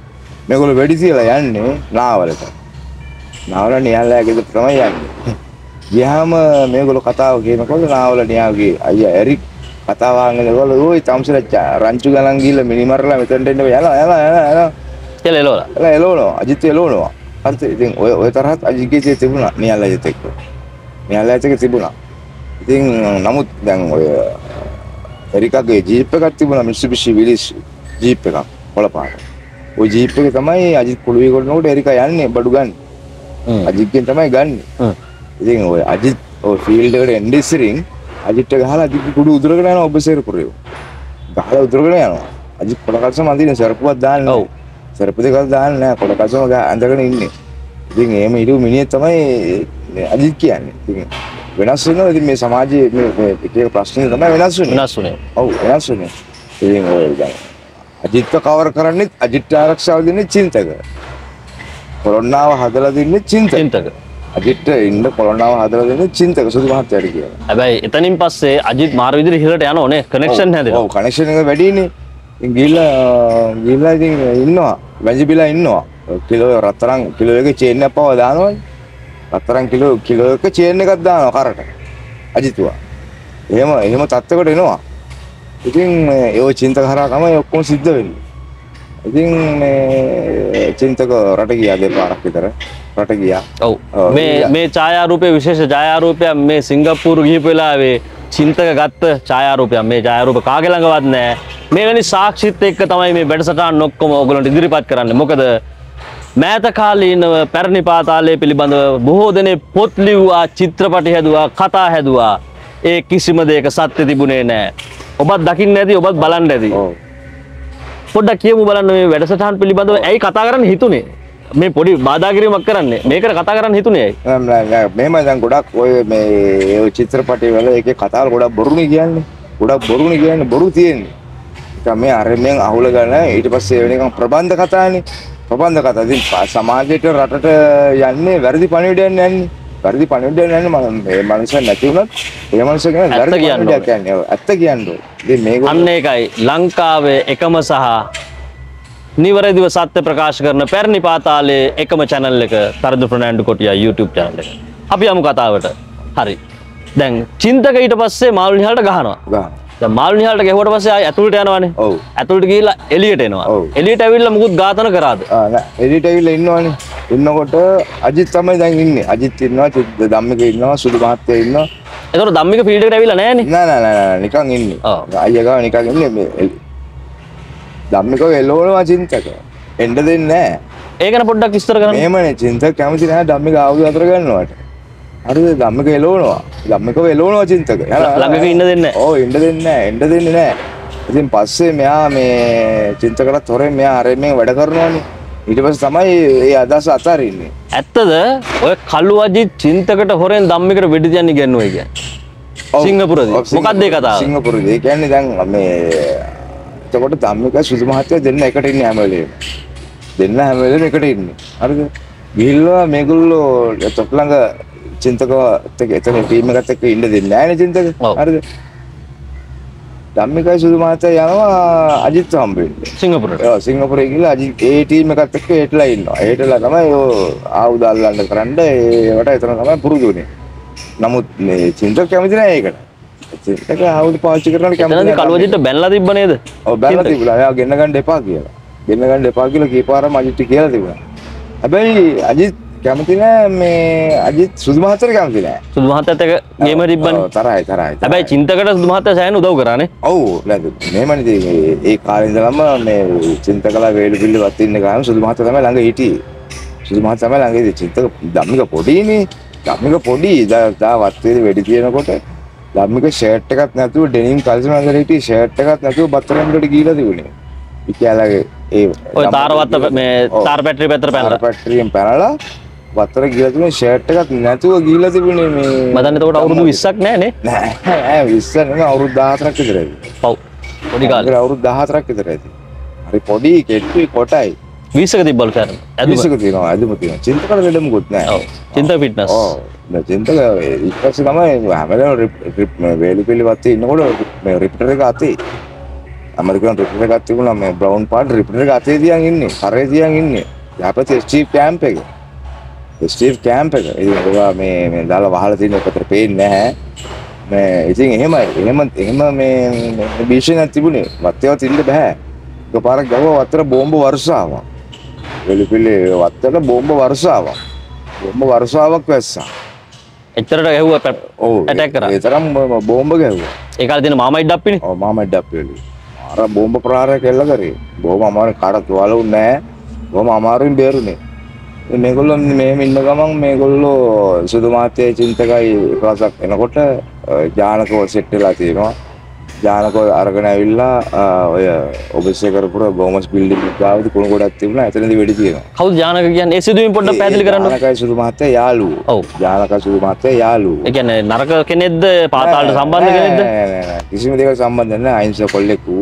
මේගොල්ලෝ වෙඩි තියලා යන්නේ නාවලට. නාවල නියල්ලා ගෙදර තමයි යන්නේ. ගියාම මේගොල්ලෝ කතාව කියනකොට නාවල නියාගේ අයියා එරික් කතාව අහගෙන ඒගොල්ලෝ ওই තම්සලා රංචු ගණන් ගිහලා මිනිමරලා මෙතනට එන්න යනවා යනවා යනවා යනවා කියලා එලවලා. එලා එලවනවා අජිත් එලවනවා හරිද ඉතින් ඔය ඔය තරහත් අජිත්ගේ තිබුණා නියල්ලා අජිත් එක්ක. නියල්ලා අජිත් එක්ක තිබුණා. ඉතින් නමුත් දැන් ඔය එරිකාගේ ජීප් එකක් තිබුණා මිත්සුබිෂි විලිස් ජීප් එකක් කොළපාට ඔය ජීප් එක තමයි අජිත් කුළුවේ කොටනකොට එරිකා යන්නේ බඩු ගන්න. අජිත්ගෙන් තමයි ගන්න. ඉතින් ඔය අජිත් ඔය ෆීල්ඩ් එකට එන්නේ ඉස්සරින් අජිත්ට ගහලා අජිත් කුඩු උදුරගෙන යනවා ඔබසේර පුරේ. ගහලා උදුරගෙන යනවා. අජිත් කොට කල්සම අඳින සරපුවක් දාන්නේ. ඔව්. සරපු දෙකක් දාන්නේ නැහැ කොට කල්සම ගා ඇඳගෙන ඉන්නේ. ඉතින් එහෙම හිටු මිනිහෙක් තමයි අජිත් කියන්නේ. ඉතින් වෙනස් වෙනවා ඉතින් මේ සමාජයේ මේ එක එක ප්‍රශ්න තමයි වෙනස් වෙන්නේ. වෙනස් වුණේ ඔව් වෙනස් වෙන්නේ. ඉතින් ඔය දැන් අජිත්ව කවර කරන්නේ අජිත් ආරක්ෂාව දෙන්නේ චින්තක. කොරෝනාව හදලා දෙන්නේ චින්තක. අජිත්ට ඉන්න කොරෝනාව හදලා දෙන්නේ චින්තක සුදු මහත්තයාට කියලා. හැබැයි එතනින් පස්සේ අජිත් මාර විදිහට ඉහළට යනෝනේ කනෙක්ෂන් හැදෙනවා ඔව් කනෙක්ෂන් එක වැඩිනේ. ගිහිල්ලා ගිහිල්ලා ඉතින් ඉන්නවා. වැජිබිලා ඉන්නවා. කිලෝ රත්තරන් කිලෝ එක චේන් එකක් පව දානවනේ. රත්තරන් කිලෝ කිලෝ එක චේන් එකක් දානවා කරට. අජිතුවා. එහෙම එහෙම තත්ත්වයකට එනවා. ඉතින් මේ ඒ චින්තක හරහා තමයි ඔක්කොම සිද්ධ වෙන්නේ. ඉතින් මේ චින්තක රට ගියා දෙපාරක් විතර. රට ගියා. ඔව්. මේ මේ ඡායාරූපය විශේෂ ඡායාරූපයක් මේ සිංගප්පූරු ගිහපු වෙලාවේ චින්තක ගත්ත ඡායාරූපයක්. මේ ඡායාරූප කාගේ ළඟවත් නැහැ. මේ වැනි සාක්ෂිත් එක්ක තමයි මේ වැඩසටහන් ඔක්කොම ඕගොල්ලන්ට ඉදිරිපත් කරන්නේ. මොකද මෑත කාලීනව පැරණි පාතාලය පිළිබඳව බොහෝ දෙනෙක් පොත් ලිව්වා චිත්‍රපටි හැදුවා කතා හැදුවා. ඒ කිසිම දෙයක සත්‍ය තිබුණේ නැහැ ඔබත් දකින්න ඇති ඔබත් බලන්න ඇති. පොඩ්ඩක් කියමු බලන්න මේ වැඩසටහන් පිළිබඳව ඇයි කතා කරන්න හිතුනේ මේ පොඩි බාධා කිරීමක් කරන්නේ මේකට කතා කරන්න හිතුනේ ඇයි. මෙහෙම දැන් ගොඩක් ඔය මේ ඔය චිත්‍රපටි වල ඒකේ කතාවල් ගොඩක් බොරුනේ කියන්නේ. ගොඩක් බොරුනේ කියන්නේ බොරු තියෙන්නේ. මේ අරමෙන් අහුල ගන්න ඊට පස්සේ වෙන එකම ප්‍රබන්ධ කතානේ. ප්‍රබන්ධ කතා. ඉතින් සමාජයට රටට යන්නේ වැරදි පණිවිඩයක් යන්නේ. වැරදි පණිවිඩයක් යන්නේ මම මේ මනුස්සය නැති වුණත් ඒ මනුස්සය ඇත්ත වැරදි පණිවිඩයක් කියන්නේ. ඇත්ත කියන්නේ. ඉතින් මේක අන්න ඒකයි ලංකාවේ එකම සහ නිවැරදිව සත්‍ය ප්‍රකාශ කරන පැරණි පාතාලයේ එකම channel එක තරදු ප්‍රනෑන්ඩු කොටියා YouTube channel එක. අපි යමු කතාවට. හරි. දැන් චින්තක ඊට පස්සේ මාළුනිහාලට ගහනවා. ගන්න. දැන් මාළුනිහාලට ගැහුවට පස්සේ ආයි ඇතුළට යනවානේ. ඔව්. ඇතුළට ගිහිල්ලා එළියට එනවා. එළියට ඇවිල්ලා මුකුත් ඝාතන කරාද? ආ එඩිට ඇවිල්ලා ඉන්නවනේ. ඉන්නකොට අජිත් තමයි දැන් ඉන්නේ. අජිත් ඉන්නවා, ධම්මික ඉන්නවා, සුදු මහත්තයා ඉන්නවා. ඒතකොට ධම්මික ෆීල්ඩ් එකට ඇවිල්ලා නැහනේ. නෑ නෑ නෑ නිකන් ඉන්නේ. අයියා ගාව නිකන් ඉන්නේ මේ ධම්මිකව එළවනවා චින්තක. එන්න දෙන්නේ නෑ. ඒකන පොඩ්ඩක් විස්තර කරන්න. මෙහෙමනේ චින්තක කැමති නෑ ධම්මික ආවුද අතර ගන්නවට. හරිද ධම්මික එළවනවා. ධම්මිකව එළවනවා චින්තක. ළඟක ඉන්න දෙන්නේ. ඔව් ඉන්න දෙන්නේ නෑ. එන්න දෙන්නේ නෑ. ඉතින් පස්සේ මෙයා මේ චින්තකටත් හොරෙන් මෙයා අරෙන් වැඩ කරනවානේ. ඊට පස්සේ තමයි ඒ අදහස අතාරින්නේ. ඇත්තද ඔය කළු අජිත් චින්තකට හොරෙන් ධම්මිකට වෙඩි තියන්න ඉගෙනුවා කියන්නේ. ඔව්. සිංගප්පූරදී? ඔව්, සිංගප්පූර- මොකක්ද ඒ කතාව? සිංගප්පූරදී. ඒ කියන්නේ දැන් මේ එතකොට ධම්මික සුදු මහත්තයා දෙන්න එකට ඉන්නේ හැම වෙලේම. දෙන්න හැම වෙලේම එකට ඉන්නේ. හරිද? ගිහිල්ලා මේගොල්ලෝ තොප් ළඟ චින්තකවත් එක්ක එතන ටීම් එකත් එක්ක ඉන්න දෙන්නේ නැහැ නේ චින්තක. හරිද? ධම්මිකයි සුදු මහත්තයා යනවා අජිත් හම්බෙන්න. සිංගප්පූරට. ඔව් සිංගප්පූරේ ගිහලා අජිත් ඒ ටීම් එකත් එක්ක ඒටලා ඉන්නවා. ඒටලා තමයි ඔය ආයුධ අල්ලන්න කරන්න ඒවට එතන තමයි පුරුදු වෙන්නේ. නමුත් මේ චින්තක කැමති නැහැ ඒකට. චින්තක ආයුධ පාවිච්චි කරනකොට කැමති නැහැ. කළු අජිත්ට බැනලා තිබ්බ නේද? ඔව් චින්තක. තිබුණා. එයා ගෙන්න ගන්න එපා කියලා. ගෙන්න ගන්න එපා කියලා කීපාරම අජිත් කියලා තිබුණා. හැබැයි අජිත් කැමති නැහැ මේ අජිත් සුදු මහත්තයාට කැමති නැහැ. සුදු මහත්තයත් එක්ක ගේම තිබ්බනේ. ඔව්, තරහයි තරහයි. හැබැයි චින්තකට සුදු මහත්තයා සෑහෙන උදව් කරානේ. ඔව් මේමනේ ඒ- කාලේ ඉඳලම මේ චින්තකලා වේලු පිල්ල වත් ඉන්න ගාන සුදු මහත්තයා තමයි ළඟ හිටියේ සුදු මහත්තයා තමයි ළඟ චින්තක ධම්මික පොඩිනේ ධම්මික පොඩි දා දා වත් වේලි වෙඩි තියෙනකොට ධම්මික ෂර්ට් එකක් නැතුව ඩෙනිම් කල්සම අතර හිටියේ ෂර්ට් එකක් නැතුව බත්තරම්කට ගිහිලා තිබුණේ ඉතියාලගේ ඒ ඔය තාරවත්ත මේ. තාර පැටරි පැත්තට පැනලා. පැටරියෙන් පැනලා බත්තර ගිහිලා තිබුණේ ෂර්ට් එකක් නැතුව ගිහිලා තිබුණේ මේ මම දන්නේ එතකොට අවුරුදු 20ක් නෑනේ. නෑ ඈ 20 නෙමෙයි අවුරුදු 14ක් විතර ඇති පව්. පොඩි කාලේ. අවුරුදු 14ක් විතර ඇති. හරි පොඩි කෙට්ටුයි කොටයි. 20ක තිබ්බලු. ඇදුම. විසක තියෙනවා අදම තියෙනවා. චින්තකල දෙඩ මොකුත් ඔව්. නැහැ. චින්තක ෆිට්නස්. ඔව්. චින්තක ඊපස්සේ තමයි හැමදාම වේලි පිළි වත්තේ ඉන්නකොට මේ රිප්ටර් එක අතේ. ඇමරිකන් රිප්ටර් එකක් තිබුණා මේ බ්‍රවුන් පාට රිප්ටර් එක අතේ තියන් ඉන්නේ. කරේ තියන් ඉන්නේ. යාපතේ ස්ටීව් කැම්ප් එක. ස්ටීව් කැම්ප් එක. ඒවා මේ මේ දාලා වහලා තියෙන එකට පේන්නේ නැහැ. මේ ඉතින් එහෙමයි. එහෙම එහෙම මේ භීෂණයක් තිබුණේ. වත්තේවත් ඉන්න බෑ. එකපාරක් ගාව වත්තර බෝම්බ වර්ෂාවක්. වෙලිපිලි වත්තට බෝම්බ වර්ෂාවක්. බෝම්බ වර්ෂාවක් වැස්සා. එච්චරට ගැහුවා ඔව්. ඇටැක් කරා. ඒ තරම් බෝම්බ ගැහුවා. ඒ කාලේ තියෙන මාමයි ඩප්පිනේ. ඔව් මාමඩ් අප්පිලි. අර බෝම්බ ප්‍රහාරය කෙල්ල කරේ බොහොම අමාරු කාටත් වලවුන් නෑ බොහොම අමාරුවෙන් බේරුනේ මේගොල්ලෝ මෙහෙම ඉන්න ගමන් මේගොල්ලෝ සුදු මාත්‍යයේ චින්තකයි එකවසක් එනකොට අ, ජානකව සෙට් වෙලා තියෙනවා. ජානකව අරගෙන ඇවිල්ලා ඔය ඔබස්සේ කරපුර ගෝමස් බිල්ඩින් ගාවදී කුණු ගොඩක් තිබුණා. එතනදී වෙඩි තියෙනවා. කවුද ජානක කියන්නේ? ඒ සිදුවීම් පොඩ්ඩක් පැහැදිලි කරන්න. ජානකයි සුදු මාත්‍යා යාළුවෝ. ඔව්. ජානකයි සුදු මාත්‍යා යාළුවෝ. ඒ කියන්නේ නරක කෙනෙක්ද? පාතාලට සම්බන්ධ කෙනෙක්ද. කිසිම දෙයකට සම්බන්ධ නැහැ අහිංසක කොල්ලෙකු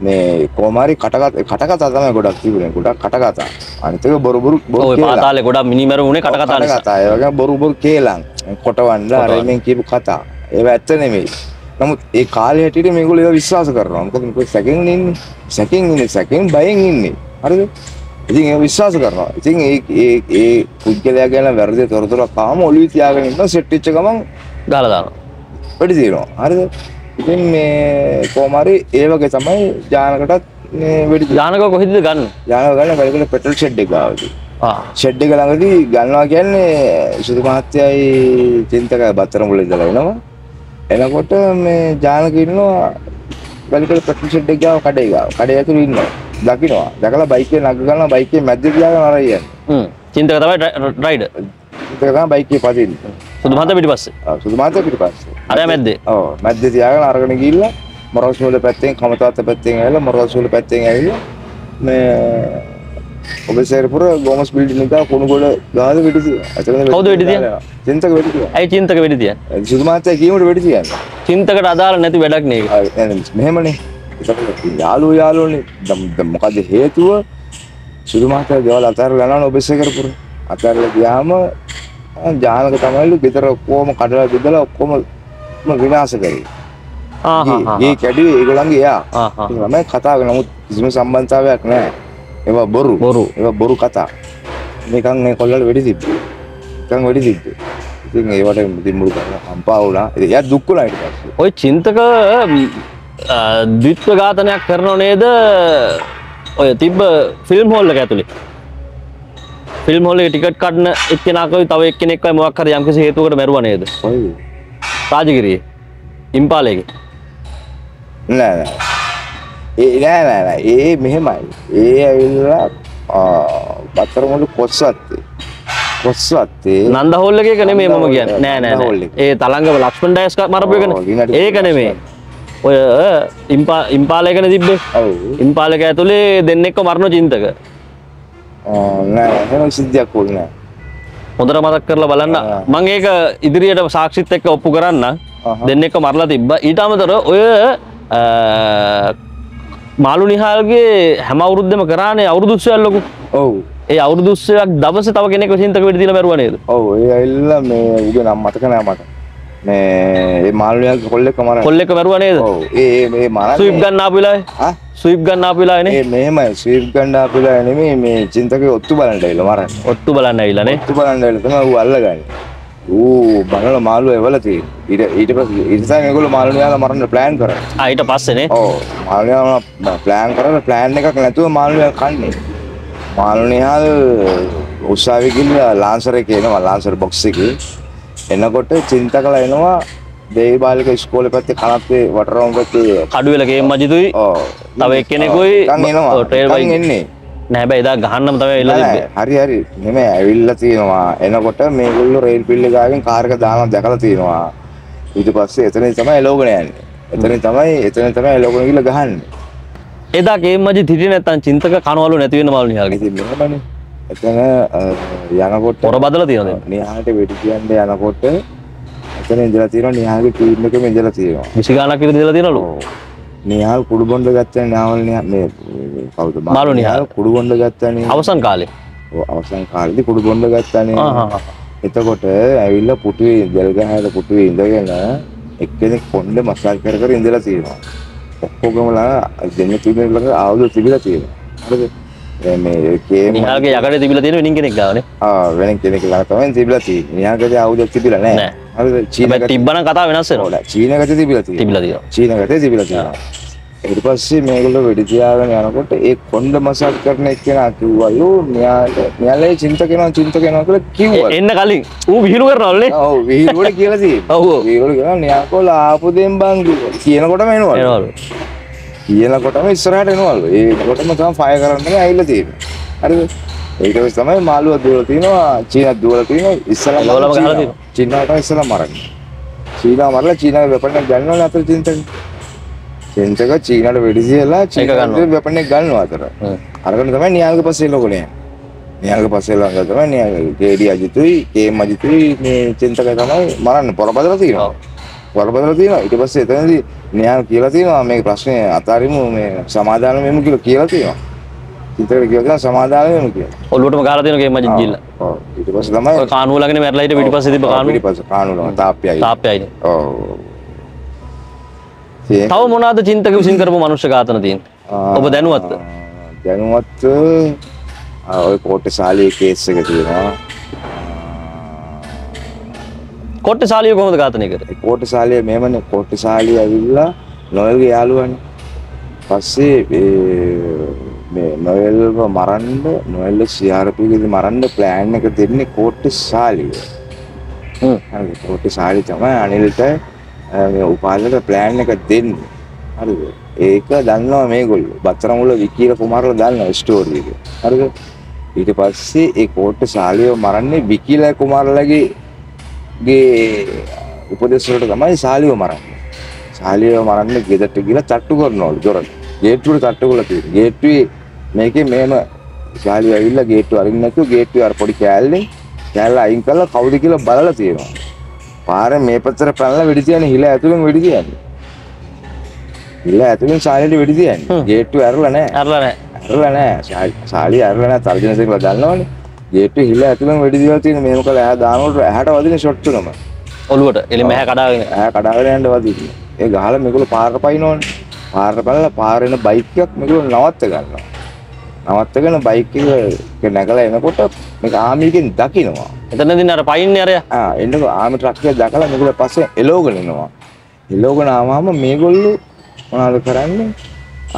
මේ කොමාරි කටකත කටකතා තමයි ගොඩක් තිබුණේ. ගොඩක් කටකතා අනිත් එක බොරු බොරු බොරු. පාතාලේ ගොඩක් මිනිමර උනේ කටකතා නිසා. කටකතා ඒ වගේ බොරු බොරු කේලම්. කොටවන්න අර. මෙන් කියපු කතා. ඒවා ඇත්ත නෙමෙයි. නමුත් ඒ කාලේ හැටියට මේගොල්ලෝ ඒවා විශ්වාස කරනවා. මොකද මේක සැකෙන් ඉන්නේ. සැකෙන් ඉන්නේ සැකෙන් බයෙන් ඉන්නේ. හරිද? ඉතින් ඒක විශ්වාස කරනවා. ඉතින් ඒ ඒ ඒ පුද්ගලයා ගැන වැරදි තොරතුරක් ආවම ඔළුවේ තියාගෙන ඉන්න සෙට් වෙච්ච ගමන් ගාලා දානවා. වැඩි තියෙනවා. හරිද ඉතින් මේ කොහමරි ඒ වගේ තමයි ජානකටත් වෙඩි ජානක කොහෙද ගන්න? ජානක ගන්න වැඩිකල පෙට්‍රල් ෂෙඩ් එක ගාවදී ආ. ෂෙඩ් එක ළඟදී ගන්නවා කියන්නේ සුදු මහත්තයයි චින්තකයි බත්තර මුල ඉඳලා එනවා. එනකොට මේ ජානක ඉන්නවා වැඩිකල පෙට්‍රල් ෂෙඩ් එක ගාව කඩේ ගාව. කඩේ ඇතුළේ ඉන්නවා. දකින්නවා. දැකලා බයික් නග ගන්නවා. බයික් මැද්දේ තියාගෙන අර යන්නේ චින්තක තමයි රයිඩර් චින්තක තමයි බයික් පදින්නේ සුදු මහත පිටිපස්සේ ආ, සුදු මහත්තයා පිටිපස්සේ අරයා මැද්දේ ඔව් මැද්දේ තියාගෙන අරගෙන ගිහිල්ලා මොරොස් මුල පැත්තෙන් කමතාත්ත පැත්තෙන් ඇවිල්ලා මොරොස් මුල පැත්තෙන් ඇවිල්ලා මේ ඔබ සේරපුර ගෝමස් බිල්ඩින් එක කුණු ගොඩ ගාද වෙඩි තියෙනවා. කවුද වෙඩි තියන්නේ? චින්තක වෙඩි තියෙනවා. ඇයි චින්තක වෙඩි තියන්නේ සුදු මාත්‍යා කීමට වෙඩි තියන්නේ. චින්තකට අදාළ නැති වැඩක් නේ ඒක. ආ, එහෙනම් මෙහෙමනේ. යාළුවෝ යාළුවෝනේ. මොකද හේතුව? සුදු මාත්‍යා ගෙවල් අතහැරලා යනවනේ ඔබ සේරපුර. අතහැරලා ගියාම ජානක තමයිලු ගෙදර ඔක්කොම කඩලා බෙදලා ඔක්කොම විනාශ කරේ. ආ හා හා ඒ කැඩුවේ ඒගොල්ලන්ගේ එයා. ආ හා ඒක තමයි කතා කරන නමුත් කිසිම සම්බන්ධතාවයක් නැහැ. ඒවා බොරු. බොරු. ඒවා බොරු කතා. නිකන් මේ කොල්ලට වෙඩි තිබ්බේ. නිකන් වෙඩි තිබ්බේ. ඉතින් ඒවට ඉතින් මුළු කම්පා වුණා. එයා දුක් වුණා ඊට පස්සේ. ඔය චින්තක ද්විත්ව ඝාතනයක් කරනව නේද ඔය තිබ්බ ෆිල්ම් හෝල් එක ඇතුලේ ෆිල්ම් හෝල් එකේ ටිකට් කඩන එක්කෙනාකයි තව එක්කෙනෙක්වයි මොකක් හරි යම්කිසි හේතුවකට මැරුවා නේද කොයි? රාජගිරියේ ඉම්පාලයේගේ නෑ නෑ. ඒ නෑ නෑ නෑ. ඒ මෙහෙමයි. ඒ ඇවිල්ලා ආ බතර මුළු කොස්සත්තේ. කොස්සත්තේ නන්ද හෝල් එකේ එක නෙමෙයි මම කියන්නේ නෑ නෑ නෑ. ඒ තලංගම ලක්ෂ්මන් ඩයස් මරපු ඔව්, එකනේ ඒක නෙමෙයි ඔය ඉම්පා ඉම්පාලයකනේ තිබ්බේ ඔව්. ඉම්පාලක ඇතුලේ දෙන්නෙක්ව මරන චින්තක නෑ එහෙම සිද්ධියක් වුණේ නෑ. හොඳට මතක් කරලා බලන්න. මම ඒක ඉදිරියට සාක්ෂිත් එක්ක ඔප්පු කරන්න. දෙන්නෙක්ව මරලා තිබ්බා ඊට අමතර ඔය මාළු නිහාල්ගේ හැම අවුරුද්දම කරානේ අවුරුදු උත්සවයක් ලොකු ඔව්. ඒ අවුරුදු උත්සවයක් දවසේ තව කෙනෙක්ව චින්තක වෙඩි දීලා මැරුවා නේද ඔව් ඒ ඇවිල්ලා මේ උගේ නම් මතක නෑ මට. මේ ඒ මාළුනියක් කොල්ලෙක්ව මරන. කොල්ලෙක්ව මැරුවා නේද ඔව්. ඒ මේ මරන්නේ. ස්විප් ගන්න ආපු වෙලාවේ ආ? ස්විප් ගන්න ආපු වෙලාවේනේ ඒ මෙහෙමයි ස්වීප් ගන්න අපිලා නෙමෙයි මේ චින්තකේ ඔත්තු බලන්න ඇවිල්ලා මරන්නේ. ඔට්ටු බලන්න ඇවිල්ලානේ ඔත්තු බලන්න ඇවිල්ලා තමයි ඌ අල්ලගන්නේ. ඌ බලන මාළුව එවලා තියෙන්නේ. ඊට ඊට පස්සේ ඊට පස්සේ මේගොල්ලෝ මාළුනියාලා මරන්න ප්ලෑන් කරා. ආ ඊට පස්සේනේ ඔව් මාළුනියාලා ප්ලෑන් කරලා ප්ලෑන් එකක් නැතුව මාළුනියා කන්නේ. මාළුනියාල් උසාවි ගිහිල්ලා ලාන්සර් එකේ එනවා ලාන්සර් බොක්ස් එකේ. එනකොට චින්තකලා එනවා දේවාලික ඉස්කෝලේ පැත්තේ කනත්තේ වටරවුම් පැත්තේ කඩුවෙල ගේම් මජිතුයි තව එක්කෙනෙකුයි නිකන් නිකන් බයික්. එන්නේ. නෑ බෑ එදා ගහන්නම තමයි එල්ල හරි හරි. මෙම ඇවිල්ලා තියෙනවා. එනකොට මේගොල්ලෝ රේල් පිල්ල ගාවෙන් කාර් එක දානවා දැකලා තියෙනවා. ඊට පස්සේ එතනින් තමයි එලෝගෙන යන්නේ. එතනින් තමයි එතනින් තමයි එලෝගෙන ගිහලා ගහන්නේ. එදා ගේම් මජි හිටියේ නැත්තම් චින්තක කනවලු නැති වෙන මාළු නිහාල්ගේ ඉතින් මෙහෙමනේ එතන යනකොට පොර බදලා තියෙනවද නිහාට වෙඩි කියන්න යනකොට එතන ඉඳලා තියෙනවා නිහාගේ ටීම් එකෙම ඉඳලා තියෙනවා විසි ගානක් විතර දීලා තියෙනවලු නිහාල් කුඩු බොණ්ඩ ගත්තනේ නාවල් නිහා මේ කවුද මාළු නිහාල්. කුඩු බොණ්ඩ ගත්තනේ අවසන් කාලේ ඔව්, අවසන් කාලේදී කුඩු බොණ්ඩ ගත්තනේ. එතකොට ඇවිල්ලා පුටුවේ දෙල් ගහට පුටුවේ ඉඳගෙන එක්කෙනෙක් කොණ්ඩේ මසාජ් කර කර ඉඳලා තියෙනවා. ඔක්කොගමලා දෙන්න තුනේ ළඟ ආයුධ තිබිලා තියෙනවා. හරිද? නිහාල්ගේ යකඩේ තිබිලා තියෙන වෙනින් කෙනෙක් ගාවනේ ආ වෙන කෙනෙක් ළඟ තමයි තිබිලා තියෙන්නේ. නිහාගදී ආයුධ තිබිලා නැහැ. හරිද? චීනගත තිබ්බනම් කතාව වෙනස් වෙනවා චීනගත තිබිලා තියෙනවා. තිබිලා තියෙනවා චීනගතේ තිබිලා තියෙනවා. ඊට පස්සේ මේගොල්ලෝ වෙඩි තියාගෙන යනකොට ඒ කොණ්ඩ මසාජ් කරන එක්කෙනා කිව්වා යෝ මෙයාට මෙයාලේ චින්තකේනවා චින්තකේනවා කියලා කිව්වා. එන්න කලින් ඌ විහිළු කරනවල්නේ ඔව් විහිළුවට කියලා තියෙනවා. *laughs* ඔව් විහිළුවට කියනවා නියාකෝල ආපු දෙන් බං කිව්වා. කියනකොටම එනවා. එනවලු කියනකොටම ඉස්සරහට එනවලු. ඒකොටම තමයි ෆයර් කරන්න ඇවිල්ලා තියෙන්නේ. හරිද ඊට පස්සේ තමයි මාළුව දුවලා තිනවා චීනත් දුවලා තිනවා. එළවලම ගහලා චීනා. චීනාව තමයි ඉස්සලා මරන්නේ. චීනාව මරලා චීනාවේ වෙපන් එක ගන්නවනේ අතර චින්තක? චින්තක චීනාට වෙඩි තියලා චීනාවේ ගන්නවා. වෙපන් එක ගන්නවා අතර. අරගෙන තමයි නියාංග පස්සේ ලෝකනේ නියාංග පස්සේ ළඟ තමයි නියාංග කේඩි අජිතුයි කේම් අජිතුයි මේ චින්තක තමයි මරන්න පොරබදලා තියෙනවා පොරබදලා තියෙනවා. ඊට පස්සේ එතනදී නියාංග කියලා තියෙනවා. මේ ප්‍රශ්නේ අතාරිමු මේ සමාදාන වෙමු කියලා කියලා තියෙනවා. චින්තකට කියලා තියෙනවා සමාදාන වෙමු කියලා. ඔලුවටම ගහලා තියෙන ගේම් මජින් ගිල්ල ඔව් ඊට පස්සේ තමයි කානුව ළඟනේ මැරලා හිට පිටිපස්සේ තිබ්බ කානුව පිටිපස්සේ කානුවල තාප්පයයි. තාප්පයයිනේ ඔව් තව මොනවාද චින්තක විසින් කරපු මනුෂ්‍ය ඝාතන තියෙන්නේ? ඔබ දැනුවත්ද? දැනුවත් ඔය කෝට්ටේ ශාලයේ කේස් එක තියෙනවා කොට්ටේ ශාලිය කොහොමද ඝාතනය කරේ? කෝට්ටේ ශාලයේ මේමනේ කෝට්ටේ ශාලිය ඇවිල්ලා නොයල්ගේ යාළුවනේ. පස්සේ මේ නොයල්ව මරන්න නොයල්ව CRP ගෙදි මරන්න ප්ලෑන් එක දෙන්නේ කෝට්ටේ ශාලිය හ්ම්. හරි කෝට්ටේ ශාලිය තමයි අනිල්ට මේ උපාලට ප්ලෑන් එක දෙන්නේ. හරිද? ඒක දන්නවා මේගොල්ලෝ. බත්තරමුල විකීල කුමාරලා දන්නවා ස්ටෝරි එක. හරිද? ඊට පස්සේ ඒ කෝට්ටේ ශාලියව මරන්නේ විකීල කුමාරලාගේ ගේ උපදෙස් වලට තමයි ශාලියව මරන්නේ. ශාලියව මරන්න ගෙදරට ගිහලා තට්ටු කරනවලු දොරට. ගේට්ටුවට තට්ටු කරලා තියෙනවා. ගේට්ටුවේ මේකේ මේම ශාලිය ඇවිල්ලා ගේට්ටුව අරින්න නැතුව ගේට්ටුවේ අර පොඩි කෑල්ලෙන් කෑල්ල අයින් කරලා කවුද කියලා බලලා තියෙනවා. පාරේ මේ පැත්තට පැනලා වෙඩි තියන්නේ හිල ඇතුලෙන් වෙඩි තියන්නේ. හිල ඇතුලෙන් ශාලියට වෙඩි තියන්නේ. ගේට්ටුව ඇරලා නැහැ. අරලා නැහැ. ඇරලා නැහැ. ශාලිය ඇරලා නැහැ. තර්ජන සේකලා දන්නවනේ ගේට්ටුවේ හිල ඇතුලෙන් වෙඩි දිවලා තියෙන මේ මොකද එයා දානකොට ඇහැට වදින ෂොට් තුනම ඔලුවට එලි මෙහැ කඩාගෙන ඈ කඩාගෙන යන්න වදින්නේ. ඒ ගහලා මේගොල්ලෝ පාරට පයින්නෝනේ. පාරට පැනලා පාරේ එන බයික් එකක් මේගොල්ලෝ නවත්ත ගන්නවා. නවත්තගෙන බයික් නැගලා එනකොට මේක ආමිකෙන් දකින්නවා. එතනදී අර පයින්නේ අරයා එන්නකො ආමි ට්‍රක් එක දැකලා මේගොල්ලෝ පස්සේ එලෝගෙන එනවා. එලෝගෙන ආවම මේගොල්ලෝ මොනවද කරන්නේ?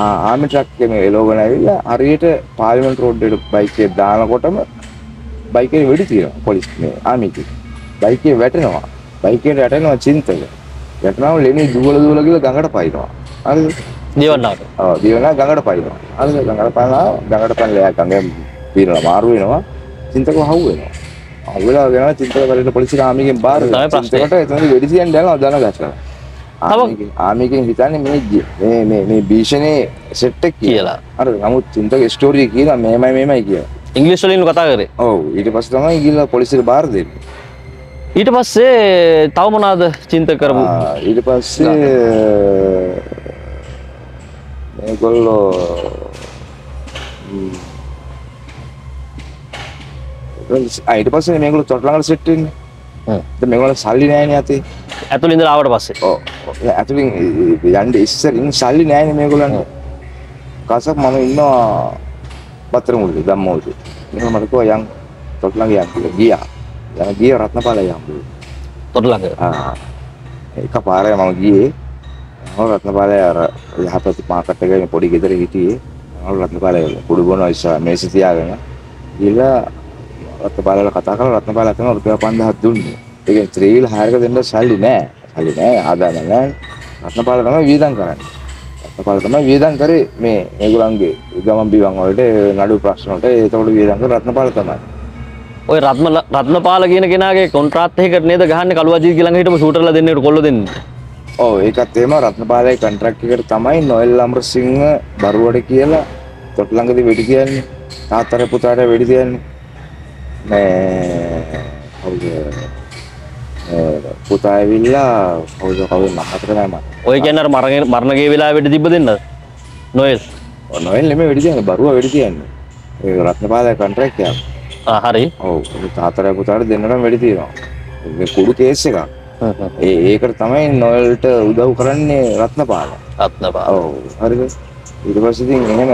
ආමි ට්‍රක් එකේ මේ එලෝගෙන ඇවිල්ලා හරියට පාර්ලිමේන්තු රෝඩ් එකට බයික් දානකොටම බයික් වෙඩි තියනවා පොලිස් මේ ආමිකේ. බයික් වැටෙනවා. බයික් වැටෙනවා චින්තක. වැටෙනම ලෙනි දුවල දුවල ගිහලා ගඟට පයින්නවා. හරිද? දිවන්නාට ඔව් දිවලා ගඟට පයින්නවා. හරිද? ගඟට පයින්නවා ගඟට පයින්ලා ගඟෙන් පීනලා මාරු වෙනවා. චින්තක හවු වෙනවා. හවු වෙලා ගෙනවා චින්තක වලට පොලිසිය ආමිගෙන් බාර ප්‍රශ්නේ. චින්තකට එතනදි වෙඩි තියන්න යනවා දන ගැටලා. ආමිගෙන් ආමිගෙන් හිතන්නේ මේ මේ මේ මේ භීෂණේ සෙට් එක කියලා. හරිද? නමුත් චින්තක ස්ටෝරිය කියනවා මේමයි මේමයි කියලා. ඉංග්‍රීසි වලින් කතා කරේ ඔව් ඊට පස්සේ තමයි ගිහලා පොලිසියට බාර දෙන්නේ. ඊට පස්සේ තව මොනවාද චින්තක කරපු ඊට පස්සේ මේගොල්ලෝ ඊට පස්සේ මේගොල්ලෝ තොට ළඟට සෙට් වෙන්නේ. හ්ම්. මේගොල්ලෝ සල්ලි නෑනේ අතේ. ඇතුළ ඉඳලා ආවට පස්සේ ඔව්. ඇතුලින් යන්න ඉස්සරින් සල්ලි නෑනේ මේගොල්ලන්ට. කාසක් මම ඉන්නවා පතර මුල්ලේ ධම්මෝල්ලේ. මෙහෙම මට කිව්වා යන් තොට ළඟ යන් කියලා. ගියා. යන ගිය රත්නපාලය යම්. තොට ළඟ ආ. එක පාරේ මම ගියේ මම රත්නපාලේ අර යහපත් මාකට් එකේ පොඩි ගෙදර හිටියේ මම රත්නපාලේ කුඩු බොනවා ඉස්සා මේසෙ තියාගෙන ගිහලා රත්නපාලේට කතා කරලා රත්නපාලේ තමයි රුපියල් 5000ක් දුන්නේ ඒකෙන් ත්‍රිවිල් හයරක දෙන්න සල්ලි නෑ සල්ලි නෑ ආදාන නෑ රත්නපාලේ තමයි වියදම් කරන්නේ රත්නපාලේ තමයි වියදම් කරේ මේ ඒගොල්ලන්ගේ ගමන් බිමන් වලට නඩු ප්‍රශ්න වලට. ඒතකොට වියදම් කරේ රත්නපාලේ තමයි. ඔය රත්න රත්නපාල කියන කෙනාගේ කොන්ත්‍රාත් එකකට නේද ගහන්නේ කළුවජී කියලා හිටපු ෂූටර්ලා දෙන්නේට කොල්ල දෙන්නේ? ඔව් ඒකත් එහෙම. රත්නපාලේ කොන්ට්‍රැක්ට් එකට තමයි නොයල් අමරසිංහ බරුවට කියලා තොට ළඟදී වෙඩි කියන්නේ තාත්තර පුතාට වෙඩි තියන්නේ. මේ මේ පුතා ඇවිල්ලා කවුද කවුද මම මතක නැහැ මට. ඔය කියන්නේ අර මරණ මරණගේ වෙලාව වෙඩි තිබ්බ දෙන්නද? නොයල් නොයල් නෙමෙයි වෙඩි තියන්නේ. බරුව වෙඩි තියන්නේ. ඒ රත්නපාලේ කොන්ට්‍රැක්ට් එක. ආ හරි. ඔව් ඒ තාත්තර පුතාට දෙන්නටම වෙඩි තියෙනවා. මේ කුඩු කේස් එකක්. ඒ ඒකට තමයි නොයල්ට උදව් කරන්නේ රත්නපාල. රත්නපාල. ඔව් හරිද? ඊට පස්සේ ඉතින් එහෙම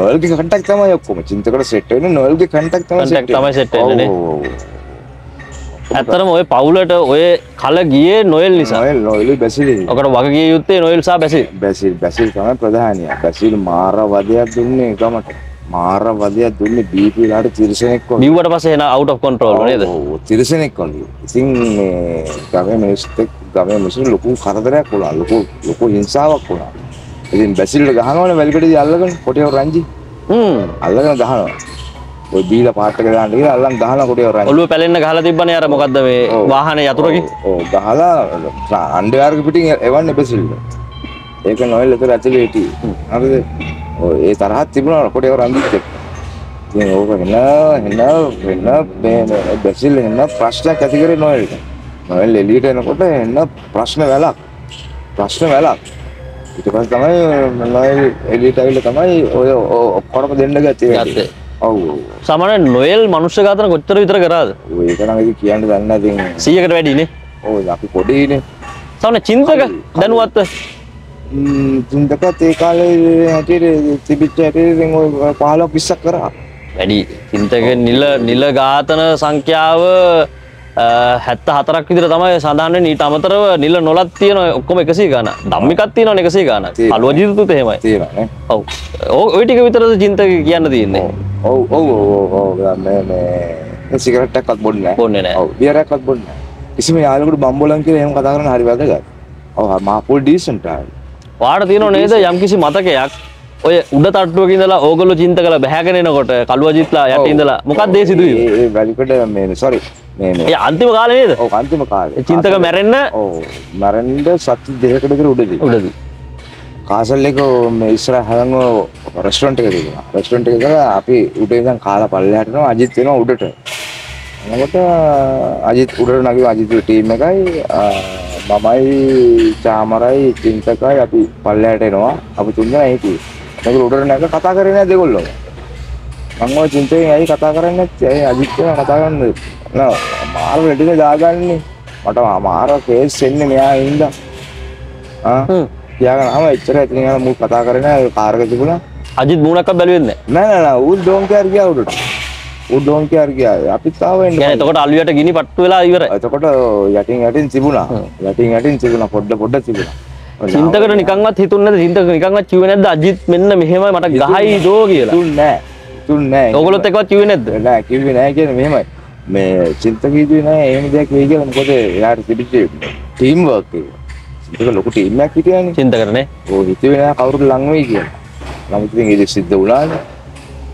නොයල්ගේ කන්ටැක්ට් තමයි ඔක්කොම. චින්තකට සෙට් වෙන්නේ නොයල්ගේ කන්ටැක්ට් තමයි set වෙන්නේ ඇත්තටම ඔය පවුලට ඔය කල ගියේ නොයල්. නිසා. Noel Basil. ඔකට වගකිය යුත්තේ නොයල් සහ බැසිල්. බැසිල් තමයි ප්‍රධානියා. බැසිල් මාර වදයක් දුන්නේ ගමට. මාර වදයක් දුන්නේ බීපී ලාට තිරසනෙක් පස්සේ එන අවුට් කන්ට්‍රෝල් නේද? තිරසනෙක් වගේ. ඉතින් මේ ගමේ මිනිස්සුත් ගමේ මිනිස්සු ලොකු කරදරයක් වුණා. ලොකු ලොකු හිංසාවක් වුණා. ඉතින් බැසිල්ට ගහනවනේ වැලිකඩදී අල්ලගෙන කොටියව රංජි. හ්ම්. අල්ලගෙන ගහනවා ඔය බීලා පාට් දාන්න කියලා අල්ලන් ගහන කොටියව රංජි ඔළුව පැලෙන්න ගහලා තිබ්බනේ අර මොකද්ද මේ. වාහනේ යතුරකින් ඔව්. ගහලා අන්ඩයාර්ග පිටින් එවන්න බැසිල්ට ඒක නොයිල් එතර ඇතුලේ හිටියේ. හරිද? ඔය ඒ තරහත් තිබුණා කොටියව රංජිත් එක්ක ඉතින් ඕක එන එන එන මේ බැසිල් එන ප්‍රශ්නයක් ඇති කරේ නොයිල්ට නොයිල් එළියට එනකොට එන්න ප්‍රශ්න වැලක්. ප්‍රශ්න වැලක්. ඊට පස්සේ තමයි නොයිල් එළියට ඇවිල්ලා තමයි ඔය ඔක්කොම දෙන්න ගත්තේ. ගත්තේ. සාමාන්‍යයෙන් නොයෙල් මනුෂ්‍ය ඝාතන කොච්චර විතර කරාද? ඔය ඒක නම් ඉතින් කියන්න දන්නේ ඉතින් 100කට වැඩිනේ ඔය අපි පොඩිනේ සාමාන්‍ය චින්තක දැනුවත්ව? ම්ම් තුන්දකත් ඒ කාලේ හැටියට තිබිච්ච 15 20ක් කරා. වැඩි. චින්තක නිල නිල ඝාතන සංඛ්‍යාව හැත්ත හතරක් විදිර තමයි සඳහන්න ඊට අමතරව නිල නොලත් තියෙන ඔක්කොම එකසි ගන දම්මිකත් තියෙන එකසි ගන. අලුව ජීතතු නේ ඔව්. ඔය ඔය ටික විතරද චින්තක කියන්න තියෙන්නේ? ඔව් ඔව් එකක්වත් බොන්නේ බොන්නේ එකක්වත් බොන්නේ කිසිම යාළුවෙකුට බම්බෝලන් කියලා එහෙම කතා කරන්න හරි වැදගත්. ඔව් මා පොල් ඩීසන්ට් වාට තියෙන නේද? යම්කිසි මතකයක්. ඔය උඩ තට්ටුවක ඉඳලා ඕගොල්ලෝ චින්තකල බැහැගෙන එනකොට කළුවජිත්ලා යට ඉඳලා සිදුවීම? ඒ ඒ වැලිකඩ මේ සෝරි මේ අන්තිම කාලේ නේද? ඔව් අන්තිම කාලේ. චින්තක මැරෙන්න? ඔව් මරන්න සති දෙකකට විතර උඩදී. උඩදී. කාසල් එක මේ ඉස්සරහම රෙස්ටොරන්ට් එක තිබුණා. රෙස්ටොරන්ට් එක අපි උඩ ඉඳන් කාලා පල්ලෙහාට යනවා අජිත් වෙනවා උඩට. එනකොට අජිත් උඩට නගින අජිත්ගේ ටීම් එකයි මමයි චාමරයි චින්තකයි අපි පල්ලෙහාට එනවා. අපි තුන්දෙනා හිටියේ. මේගොල්ලෝ උඩට නැග කතා කරේ නැහැ දෙගොල්ලෝ. මම ඔය චින්තකෙන් ඇයි කතා කරන්නේ නැත්තේ? ඇයි අජිත් කතා කරන්නේ මාර රෙඩිනේ දාගන්නේ. මට මාර කේස් එන්නේ මෙයා. තියාගෙන ආව එච්චර ඉතින් යන මූ කතා කරේ නෑ කාර් එක තිබුණා. අජිත් මූණක්වත් බැලුවෙන්නේ නෑ. නෑ නෑ ඌ ඩෝන් කෑර් ගියා උඩට. ඌ ඩෝන් කෑර් ගියා. අපිත් ආව එන්න නැහැ එතකොට අලුවට ගිනි පට්ටු වෙලා ඉවරයි. එතකොට යටින් යටින් තිබුණා. යටින් යටින් තිබුණා පොඩ පොඩ තිබුණා. චින්තකට නිකන්වත් හිතුන්නේ චින්තක නිකන්වත් කිව්වේ නැද්ද? අජිත් මෙන්න මෙහෙමයි මට ගහයි දෝ කියලා. තුන් නෑ. තුන් නෑ. ඔයගොල්ලොත් එක්කවත් කිව්වේ නැද්ද? නෑ කිව්වේ නෑ කියන්නේ මෙහෙමයි මේ චින්තක හිතුවේ නෑ එහෙම දෙයක් වෙයි කියලා මොකද එයාට තිබිච්ච ටීම් වර්ක් එක. චින්තක ලොකු ටීම් එකක් හිටියානේ. චින්තකරනේ? ඔය හිතුවේ නෑ කවුරුත් ලං වෙයි කියලා. නමුත් ඉතින් ඒක සිද්ධ වුණානේ.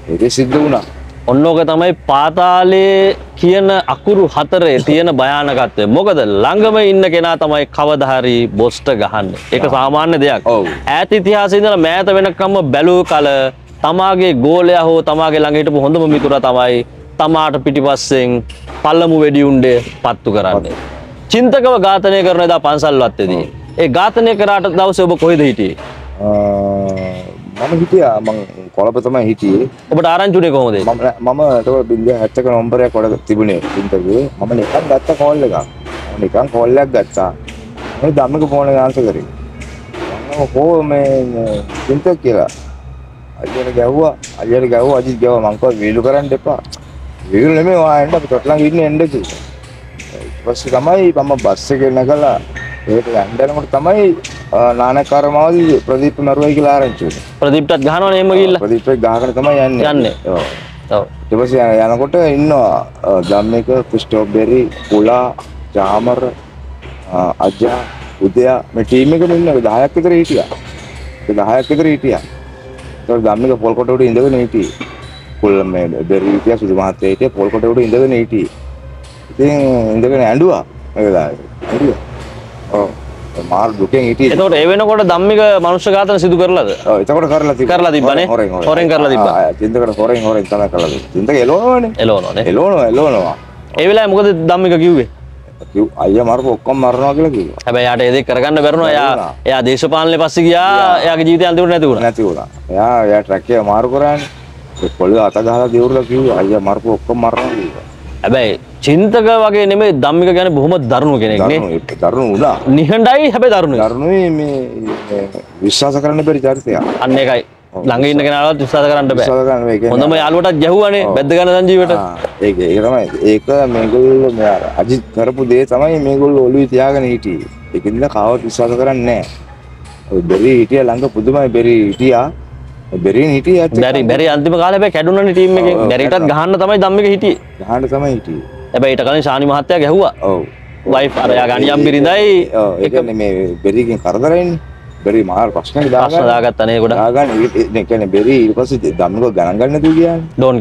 ඒක සිද්ධ වුණා. ඔන්නෝක තමයි පාතාලේ කියන අකුරු හතරේ තියෙන භයානකත්වය. මොකද ළඟම ඉන්න කෙනා තමයි කවදහරි බොස්ට ගහන්න. එක සාමාන්‍ය දෙයක්. ඔව්. ඇත ඉතිහාසඉදල මෑත වෙනකම්ම බැලූ කල තමාගේ ගෝලයා හෝ තමාගේ ළඟහිටපු හොඳම මිතුර තමයි තමාට පිටිපස්සෙන් පල්ලමු වෙඩියුන්ඩේ පත්තු කරන්නේ. චින්තකව ඝාතනය කරන එදා පන්සල්වත්තේදී. ඒ ඝාතනය කරාට දවස ඔබ කොහෙද හිටියේ? මම හිටියා. මං කොළඹ තමයි හිටියේ. ඔබට ආරංචුනේ කොහොමද? මම මම එතකොට බින්ද හැත්තක නොම්බරයක් කොට තිබුණේ ඉන්ටර්වියු මම නිකන් ගත්ත කෝල් එකක්. මම නිකන් කෝල් එකක් ගත්තා. මම ධම්මික ෆෝන් එක ආන්සර් කරේ. මම කෝ මේ චින්තක කියලා. අයියට ගැව්වා අයියට ගැව්වා අජිත් ගැව්වා මං කෝ වීලු කරන්න එපා වීලු නෙමෙයි වායන්ට අපි තොටලන් ඉන්නේ ඊට පස්සේ තමයි මම බස් එකේ නැගලා ඒකට යන්න යනකොට තමයි නානකාරමාවදී ප්‍රදීප් මරුවයි කියලා ආරංචි වුණේ ප්‍රදීප්ටත් ගහනවනේ එහෙම ගිහිල්ලා ප්‍රදීප් එක ගහගෙන තමයි යන්නේ. යන්නේ. පස්සේ යනකොට ඉන්නවා ධම්මික ක්‍රිස්ටෝබෙරි කුලා ජාමර අ, අජා උදයා මේ ටීම් එකම ඉන්නවා. 10ක් විතර හිටියා. ඒ 10ක් විතර හිටියා. ඒතකොට ධම්මික පොල් කොට උඩ ඉඳගෙන හිටියේ කුල මේ බෙරි හිටියා සුදු මහත්තයා හිටියා පොල් කොට උඩ ඉඳගෙන හිටියේ. ඉතින් ඉඳගෙන ඇඬුවා ඒ වෙලාවේ. ඇඬුවා. ඔව්. මාර දුකෙන් හිටියේ. එතකොට ඒ වෙනකොට ධම්මික මනුෂ්‍ය ඝාතන සිදු කරලාද? ඔව් එතකොට කරලා කරලා තිබ්බනේ? හොරෙන් හොරෙන්. හොරෙන් කරලා තිබ්බා. චින්තකට හොරෙන් හොරෙන් තමයි කරලා තිබ්බේ. චින්තක එලවනවනේ එලවනෝනේ එලවනවා එලවනවා ඒ වෙලාවේ මොකද ධම්මික කිව්වේ? කිව් අයියා මරපු ඔක්කොම මරනවා කියලා කිව්වා. හැබැයි යාට ඒ දේ කරගන්න බැරුණා එයා. එයා දේශපාලනේ පස්සේ ගියා එයාගේ ජීවිතය අන්තිමට නැති වුණා. නැති වුණා. එයා එයා ට්‍රැක් එක මාරු කරානේ පොළවේ අත ගහලා දියුරලා කිව්වා අයියා මරපු ඔක්කොම මරනවා කිව්වා. හැබැයි චින්තක වගේ නෙමෙයි ධම්මික කියන්නේ බොහොම දරුණු කෙනෙක් නේ. දරුණු වුණා නිහඬයි හැබැයි දරුණුයි. දරුණුයි මේ විශ්වාස කරන්න බැරි චරිතයක්. අන්න ඒකයි. ළඟ ඉන්න කෙනාට විශ්වාස කරන්න බෑ. විශ්වාස කරන්න කියන්නේ- හොඳම යාළුවටත් ගැහුවානේ. බැද්ද ගන්න සංජීවට ඒක ඒක තමයි. ඒක මේගොල්ලෝ මේ අර අජිත් කරපු දේ තමයි මේගොල්ලෝ ඔළුවේ තියාගෙන හිටියේ. ඒකින්ද කවවත් විශ්වාස කරන්නේ නැහැ ඔය බෙරි හිටියා ළඟ පුදුමයි බෙරි හිටියා බෙරින් හිටියා බැරි බැරි අන්තිම කාලේ හැබැයි කැඩුනනේ ටීම් බැරිටත්. ගහන්න තමයි ධම්මික හිටියේ. ගහන්න තමයි හිටියේ. හැබැයි ඊට කලින් ශානි මහත්තයා ගැහුවා. ඔව්. වයිෆ් අර යා ගණියම් බිරිඳයි. කියන්නේ මේ බෙරිගෙන් කරදරයින්නේ බැරි මාර ප්‍රශ්න දාගන්න. දාගත්තනේ ගොඩ ඒ කියන්නේ බැරි ඊට පස්සේ ධම්මික ගණන් ගන්න නැතුව කියන්නේ ඩෝන්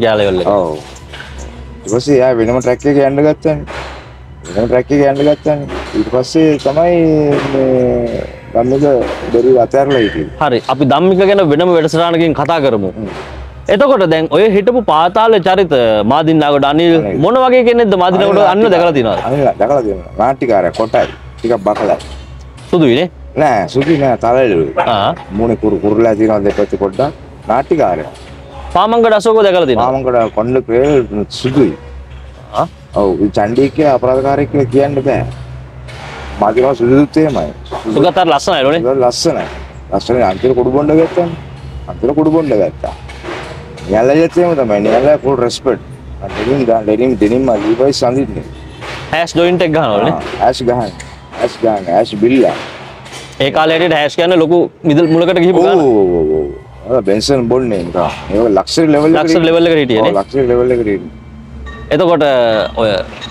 ඊට පස්සේ එයා වෙනම ට්‍රැක් එක යන්න ගත්තානේ. එක යන්න ගත්තානේ. ඊට පස්සේ තමයි ධම්මික බැරි අතහැරලා හිටියේ? හරි. අපි ධම්මික ගැන වෙනම වැඩසටහනකින් කතා කරමු. එතකොට දැන් ඔය හිටපු පාතාල චරිත මාදින්නාගොඩ අනිල් මොන වගේ කෙනෙක්ද මාදිනකොට අන්න දැකලා තියෙනවද? අනිල දැකලා තියෙනවා. නාට්‍යකාරයා කොටයි. ටිකක් බකලයි සුදුයිනේ? නෑ සුදි නෑ තලලු ආ. මූණේ කුරු කුරුලා තියෙනවා දෙපැත්තේ පොඩ්ඩක්. නාට්‍යකාරයා. පාමංගඩ අශෝකෝ දැකලා තියෙනවා මාමංගඩ කොණ්ඩ සුදුයි. ආ. ඔව් චණ්ඩීක අපරාධකාරයෙක් කියලා කියන්න බෑ මාදිනවා සුදුත් එහෙමයි. සුගතත් ලස්සනයිලෝනේ ඒක ලස්සනයි. ලස්සනයි අන්තිම කුඩු බොණ්ඩ ගත්තානේ අන්තිම කුඩු බොණ්ඩ ගත්තා. නියල්ලෙත් එහෙම තමයි. නියල්ල ෆුල් රෙස්පෙක්ට් දෙනින් දා දෙනින් දෙනින් මල්ලිපයි සඳින්නේ. හැෂ් ජොයින්ට් එක ගහනවලනේ ඇස් ගහන ඇස් ගහන ඇස් බිල්ලා. ඒ කාලේට හැෂ් කියන්නේ ලොකු මිදල් මුලකට ගිහපු ගාන ඕ බෙන්සන් බොන්නේ නිකන් ඒක ලක්ෂරි ලෙවල් ලක්ෂර ලෙවල් එකට හිටියනේ ලක්ෂරි ලෙවල් එකට හිටියේ එතකොට ඔය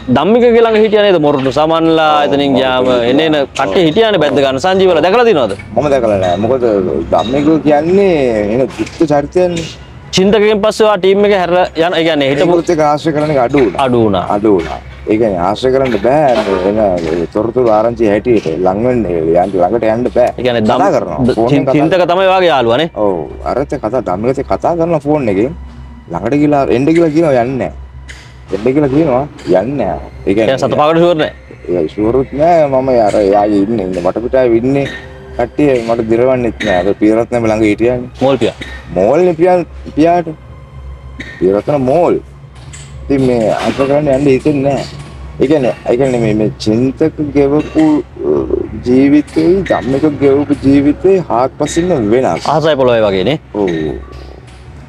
ධම්මික ළඟ හිටිය නේද මොරටු? සමන්ලා එතනින් ගියාම එන එන කට්ටිය හිටියානේ බැද්ද ගන්න. සංජීවල දැකලා තියෙනවද මම දැකලා නෑ. මොකද ධම්මික කියන්නේ එන දුක්ඛ චරිතයන්නේ චින්තකයෙන් පස්සේ ඔයා ටීම් එක හැරලා යන ඒ කියන්නේ හිටපු එක්ක ආශ්‍රය කරන එක අඩු වුණා. අඩු වුණා. අඩු වුණා. ඒ කියන්නේ ආශ්‍රය කරන්න බෑ. එන තොරතුරු ආරංචි හැටියට ළඟ වෙන්න යන්න ළඟට යන්න බෑ. ඒ කියන්නේ කතා කරනවා. චින්තක තමයි වාගේ යාළුවානේ ඔව්. අරත් කතා ධම්මිකත් එක්ක කතා කරන ෆෝන් එකෙන් ළඟට ගිහලා එන්න කියලා කියනවා යන්නේ නෑ එන්න කියලා කියනවා යන්නේ නෑ ඒ එයා සත පාකට ෂුවර් නෑ ඒ ෂුවරුත් නෑ මම අර යාගේ ඉන්නේ ඉන්න මට පිටාවේ ඉන්නේ කට්ටිය මට දිරවන්නෙත් නෑ අර පීරත්නම ළඟ හිටියානේ මෝල් පියා මෝල්නේ පියා පියාට පීරත්න මෝල් ඉතින් මේ අත කරන්න යන්න හිතෙන්නේ නෑ ඒ කියන්නේ ඒ කියන්නේ මේ මේ චින්තක ගෙවපු ජීවිතේ ධම්මික ගෙවපු ජීවිතේ හාත්පසින්ම වෙනස් ආසයි පොළොවේ වගේනේ ඔව්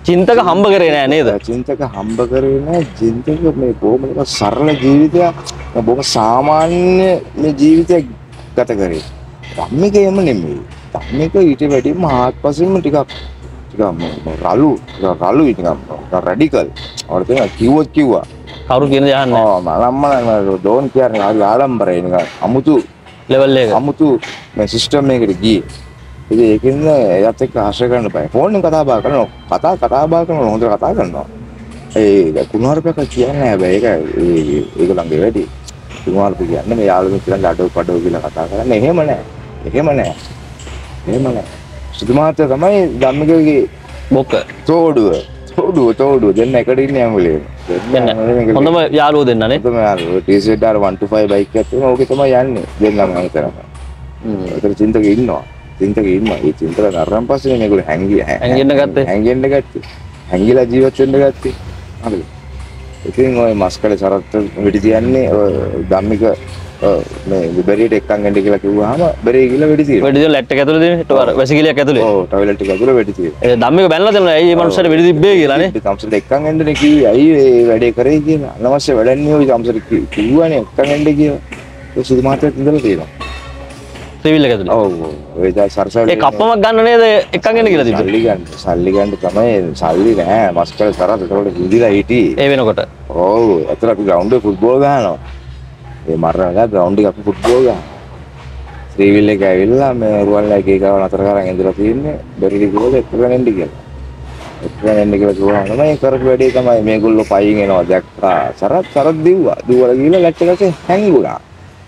චින්තක හම්බ කරේ නෑ නේද? චින්තක හම්බ කරේ නෑ. චින්තක මේ බොහොම සරල ජීවිතයක් බොහොම සාමාන්‍ය මේ ජීවිතයක් ගත කරේ. ධම්මික එම නෙමෙයි. ධම්මික ඊට වැඩිම හාත්පසින්ම ටිකක් ටිකක් මේ රළු ටිකක් රැඩිකල් තියෙන කිව්වොත් කිව්වා. කවුරු කියන දේ අහන්නේ ආ මලම්ම ඩෝන් කියන්නේ හරි ආඩම්බරයි. නිකන් අමුතු ලෙවල් එක. අමුතු මේ සිස්ටම් එකකට ගියේ ඉතින් ඒකින්ද එයත් එක්ක ආශ්‍රය කරන්න බෑ. ෆෝන් එකෙන් කතා බහ කරනවා. කතා කතා බහ කරනවා. හොඳට කතා කරනවා. ඒ කුණාරපක කියන්නේ හැබැයි. ඒක ඒගොල්ලන්ගේ වැඩි කුණාරපක කියන්නේ මේ යාළුවෙක් කියලා අඩෝ පඩෝ කියලා කතා කරන්නේ. එහෙම නෑ. එහෙම නෑ. එහෙම නෑ. සුදු මාත්‍ය තමයි ධම්මිකගේ බොක්ක. තෝඩුව. තෝඩුව තෝඩුව. දෙන්න එකට ඉන්නේ ඇඹුලේ දෙන්න හොඳම යාළුවෝ දෙන්නනේ. අර ටීසෙට් ආර 125 බයික් එකක් තියෙනවා. ඕකේ තමයි යන්නේ. දෙන්නම හිතරම හ්ම්. ඒතර චින්තක ඉන්නවා චින්තක ඉන්නවා. ඒ චින්තක නරම් පස්සේ මේගොල්ලෝ හැංගි හැංගෙන්න ගත්තේ? හැංගෙන්න ගත්තේ. හැංගිලා ජීවත් වෙන්න ගත්තේ. හරිද? ඉතින් ඔය මස්කඩ සරත් වෙඩි තියන්නේ ධම්මික මේ බෙරියට එක්කන් එන්න කියලා කිව්වහම බෙරිය ගිහලා වෙඩි තියෙනවා. වෙඩි දෙන ලැට් එක ඇතුලේ ටවර වැසිකිලියක් ඇතුලේ? ඔව් ටොයිලට් එක ඇතුළේ වෙඩි තියෙනවා. ඒ ධම්මික බැලලා දෙනවා ඇයි මේ මනුස්සයාට වෙඩි තිබ්බේ කියලානේ? තමසට එක්කන් එන්නනේ කිව්වේ. ඇයි ඒ වැඩේ කරේ කියලා? අනවශ්‍ය වැඩන්නේ ඔය තමසට කිව්වනේ එක්කන් එන්න කියලා. ඒ සුදු මාත්‍යක් ඉඳලා තියෙනවා ත්‍රිවිල් එක ඇතුලේ ඔව්. ඔව් ඒ දා සරසවල ඒ කප්පමක් ගන්න නේද? එක්කගෙන කියලා තිබ්බේ. සල්ලි ගන්න. සල්ලි ගන්න තමයි. සල්ලි නෑ මස්කල සරත් ඒකට හිඳිලා හිටියේ. ඒ වෙනකොට. ඔව්. අතර අපි ග්‍රවුන්ඩ් එකේ ෆුට්බෝල් ගහනවා. ඒ මරණ ගා ග්‍රවුන්ඩ් එකේ අපි ෆුට්බෝල් ගහනවා. ත්‍රිවිල් එක ඇවිල්ලා මේ රුවන්ලා එක එකව නතර කරන් ඉඳලා තියෙන්නේ බැරිලි කිව්වද එක්කගෙන එන්න කියලා. එක්කගෙන එන්න කියලා කිව්වම තමයි කරපු වැඩේ තමයි මේගොල්ලෝ පයින් එනවා දැක්කා. සරත් සරත් දිව්වා. දුවලා ගිහලා ලැට් එකේ හැංගුණා.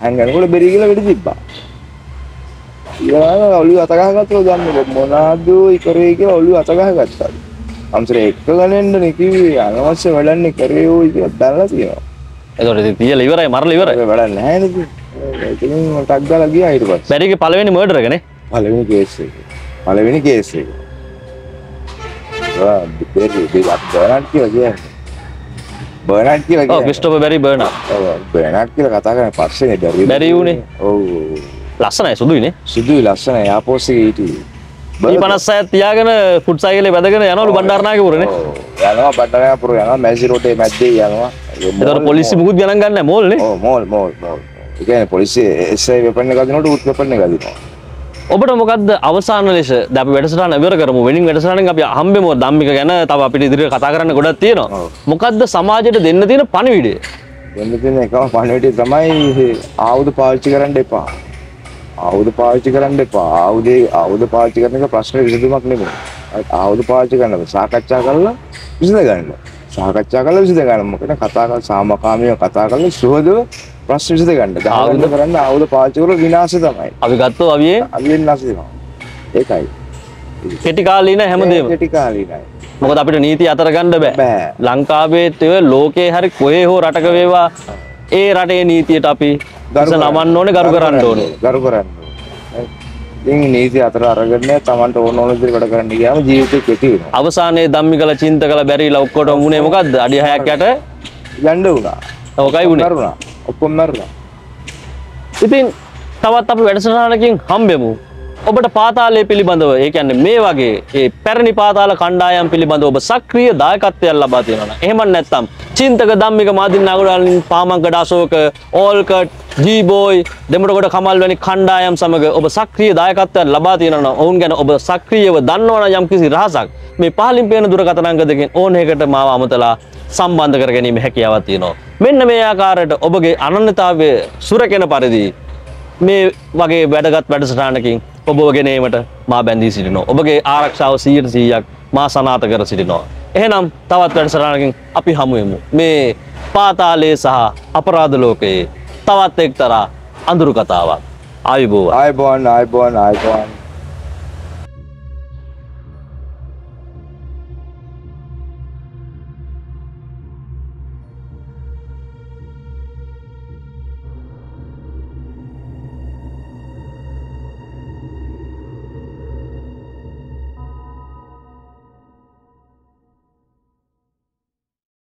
හැංගනකොට බෙරි කියලා වෙඩි තිබ්බා ඊළඟ ඔළුව අත ගහගත්තලු ගන්න මොනවාද කරේ කියලා ඔළුව අත ගහගත්තා අම්සර එක්කගෙන එන්න කිව්වේ. අනවශ්‍ය වැඩන්නේ කරේ ඕයි කියලා දැනලා තියෙනවා. ඉතින් තියලා ඉවරයි මරලා ඉවරයි. ඒක වැඩක් නැහැ නේද? ඉතින් ටක් ගාලා ගියා බැරිගේ පළවෙනි මර්ඩර් එකනේ. පළවෙනි කේස් එක. පළවෙනි කේස් එක. ආ බෙරි බෙරි අත් බර්නාඩ් කියලා ක්‍රිස්ටෝෆර් බැරි බර්නා ඔව් බර්නාඩ් කියලා කතා කරන්නේ පස්සේ බැරි බැරි වුණේ. ඔව් ලස්සනයි සුදුයිනේ. සුදුයි ලස්සන යාපෝස් එකේ හිටියේ ඊ 56ක් තියාගෙන ෆුට් සයිකලේ වැදගෙන යනවලු බණ්ඩාරනායකපුරනේ. යනවා බණ්ඩාරනායකපුර යනවා. මැසි රෝඩේ මැද්දේ යනවා. එතකොට පොලිසිය මුකුත් ගණන් ගන්න නැහැ මෝල්නේ. ඔව් මෝල් මෝල් මෝල්. ඒ කියන්නේ පොලිසිය එස්ఐ වෙපන් එක අදිනකොට උත් වෙපන් එක අදිනවා. ඔබට මොකක්ද අවසාන ලෙස දැන් අපි වැඩසටහන ඉවර කරමු. වෙනින් වැඩසටහනෙන් අපි හම්බෙමු ධම්මික ගැන. තව අපිට ඉදිරියට කතා කරන්න ගොඩක් තියෙනවා. ඔව්. මොකද්ද සමාජයට දෙන්න තියෙන පණිවිඩය? දෙන්න තියෙන එකම පණිවිඩය තමයි ආයුධ පාවිච්චි කරන්න එපා ආයුධ පාවිච්චි කරන්න එපා. ආයුධේ ආයුධ පාවිච්චි කරන එක ප්‍රශ්න විසඳුමක් නෙමෙයි. ආයුධ පාවිච්චි කරන්න සාකච්ඡා කරලා විසඳ ගන්න. සාකච්ඡා කරලා විසඳ ගන්න. මොකද කතා කර සාමකාමීව කතා කරලා සුහදව ප්‍රශ්න විසඳ ගන්න. ආයුධ කරන්න ආයුධ පාවිච්චි කරලා විනාශය තමයි. අපි ගත්තෝ අවියේ? අවියෙන් නැති වෙනවා. ඒකයි. කෙටි කාලීන හැමදේම. කෙටි කාලීනයි. මොකද අපිට නීති අතර ගන්න බෑ. ඔය ලෝකේ හරි කොහේ හෝ රටක වේවා. ඒ රටේ නීතියට අපි ගරු නමන්න ඕනේ ගරු කරන්න ඕනේ. ගරු කරන්න ඉතින් නීති අතර අරගෙන තමන්ට ඕන ඕන විදිහට වැඩ කරන්න ගියාම ජීවිතේ කෙටි වෙනවා. අවසානයේ ධම්මිකල චින්තකල බැරිලා ඔක්කොට මුණේ මොකද්ද? අඩිය හයක් යට? යන්න වුණා. ඔකයි වුණේ. මරුණා. ඔක්කොම මරුණා. ඉතින් තවත් අපි වැඩසටහනකින් හම්බෙමු ඔබට පාතාලය පිළිබඳව ඒ කියන්නේ මේ වගේ ඒ පැරණි පාතාල කණ්ඩායම් පිළිබඳව ඔබ සක්‍රීය දායකත්වයක් ලබා තියෙනවා. නම් එහෙම නැත්නම් චින්තක ධම්මික මාදින් නගරවලින් පාමංගඩ අශෝක ඕල්කට් ජී බෝයි දෙමඩකොට කමල් වැනි කණ්ඩායම් සමග ඔබ සක්‍රීය දායකත්වයක් ලබා තියෙනවා නම් ඔවුන් ගැන ඔබ සක්‍රීයව දන්නවනම් යම්කිසි රහසක් මේ පහලින් පේන දුරකථන අංක දෙකෙන් ඕන එකකට මාව අමතලා සම්බන්ධ කර ගැනීම හැකියාවක් තියෙනවා. මෙන්න මේ ආකාරයට ඔබගේ අනන්‍යතාවය සුරකෙන පරිදි මේ වගේ වැඩගත් වැඩසටහනකින් ඔබ ගෙනීමට මා බැඳී සිටිනවා. ඔබගේ ආරක්ෂාව 100%ක් මා සනාථ කර සිටිනවා. එහෙනම් තවත් වැඩසටහනකින් අපි හමු වෙමු. මේ පාතාලයේ සහ අපරාධ ලෝකයේ තවත් එක්තරා අඳුරු කතාවක්. ආයුබෝවන්. ආයබෝන් ආයබෝන් ආයබෝන්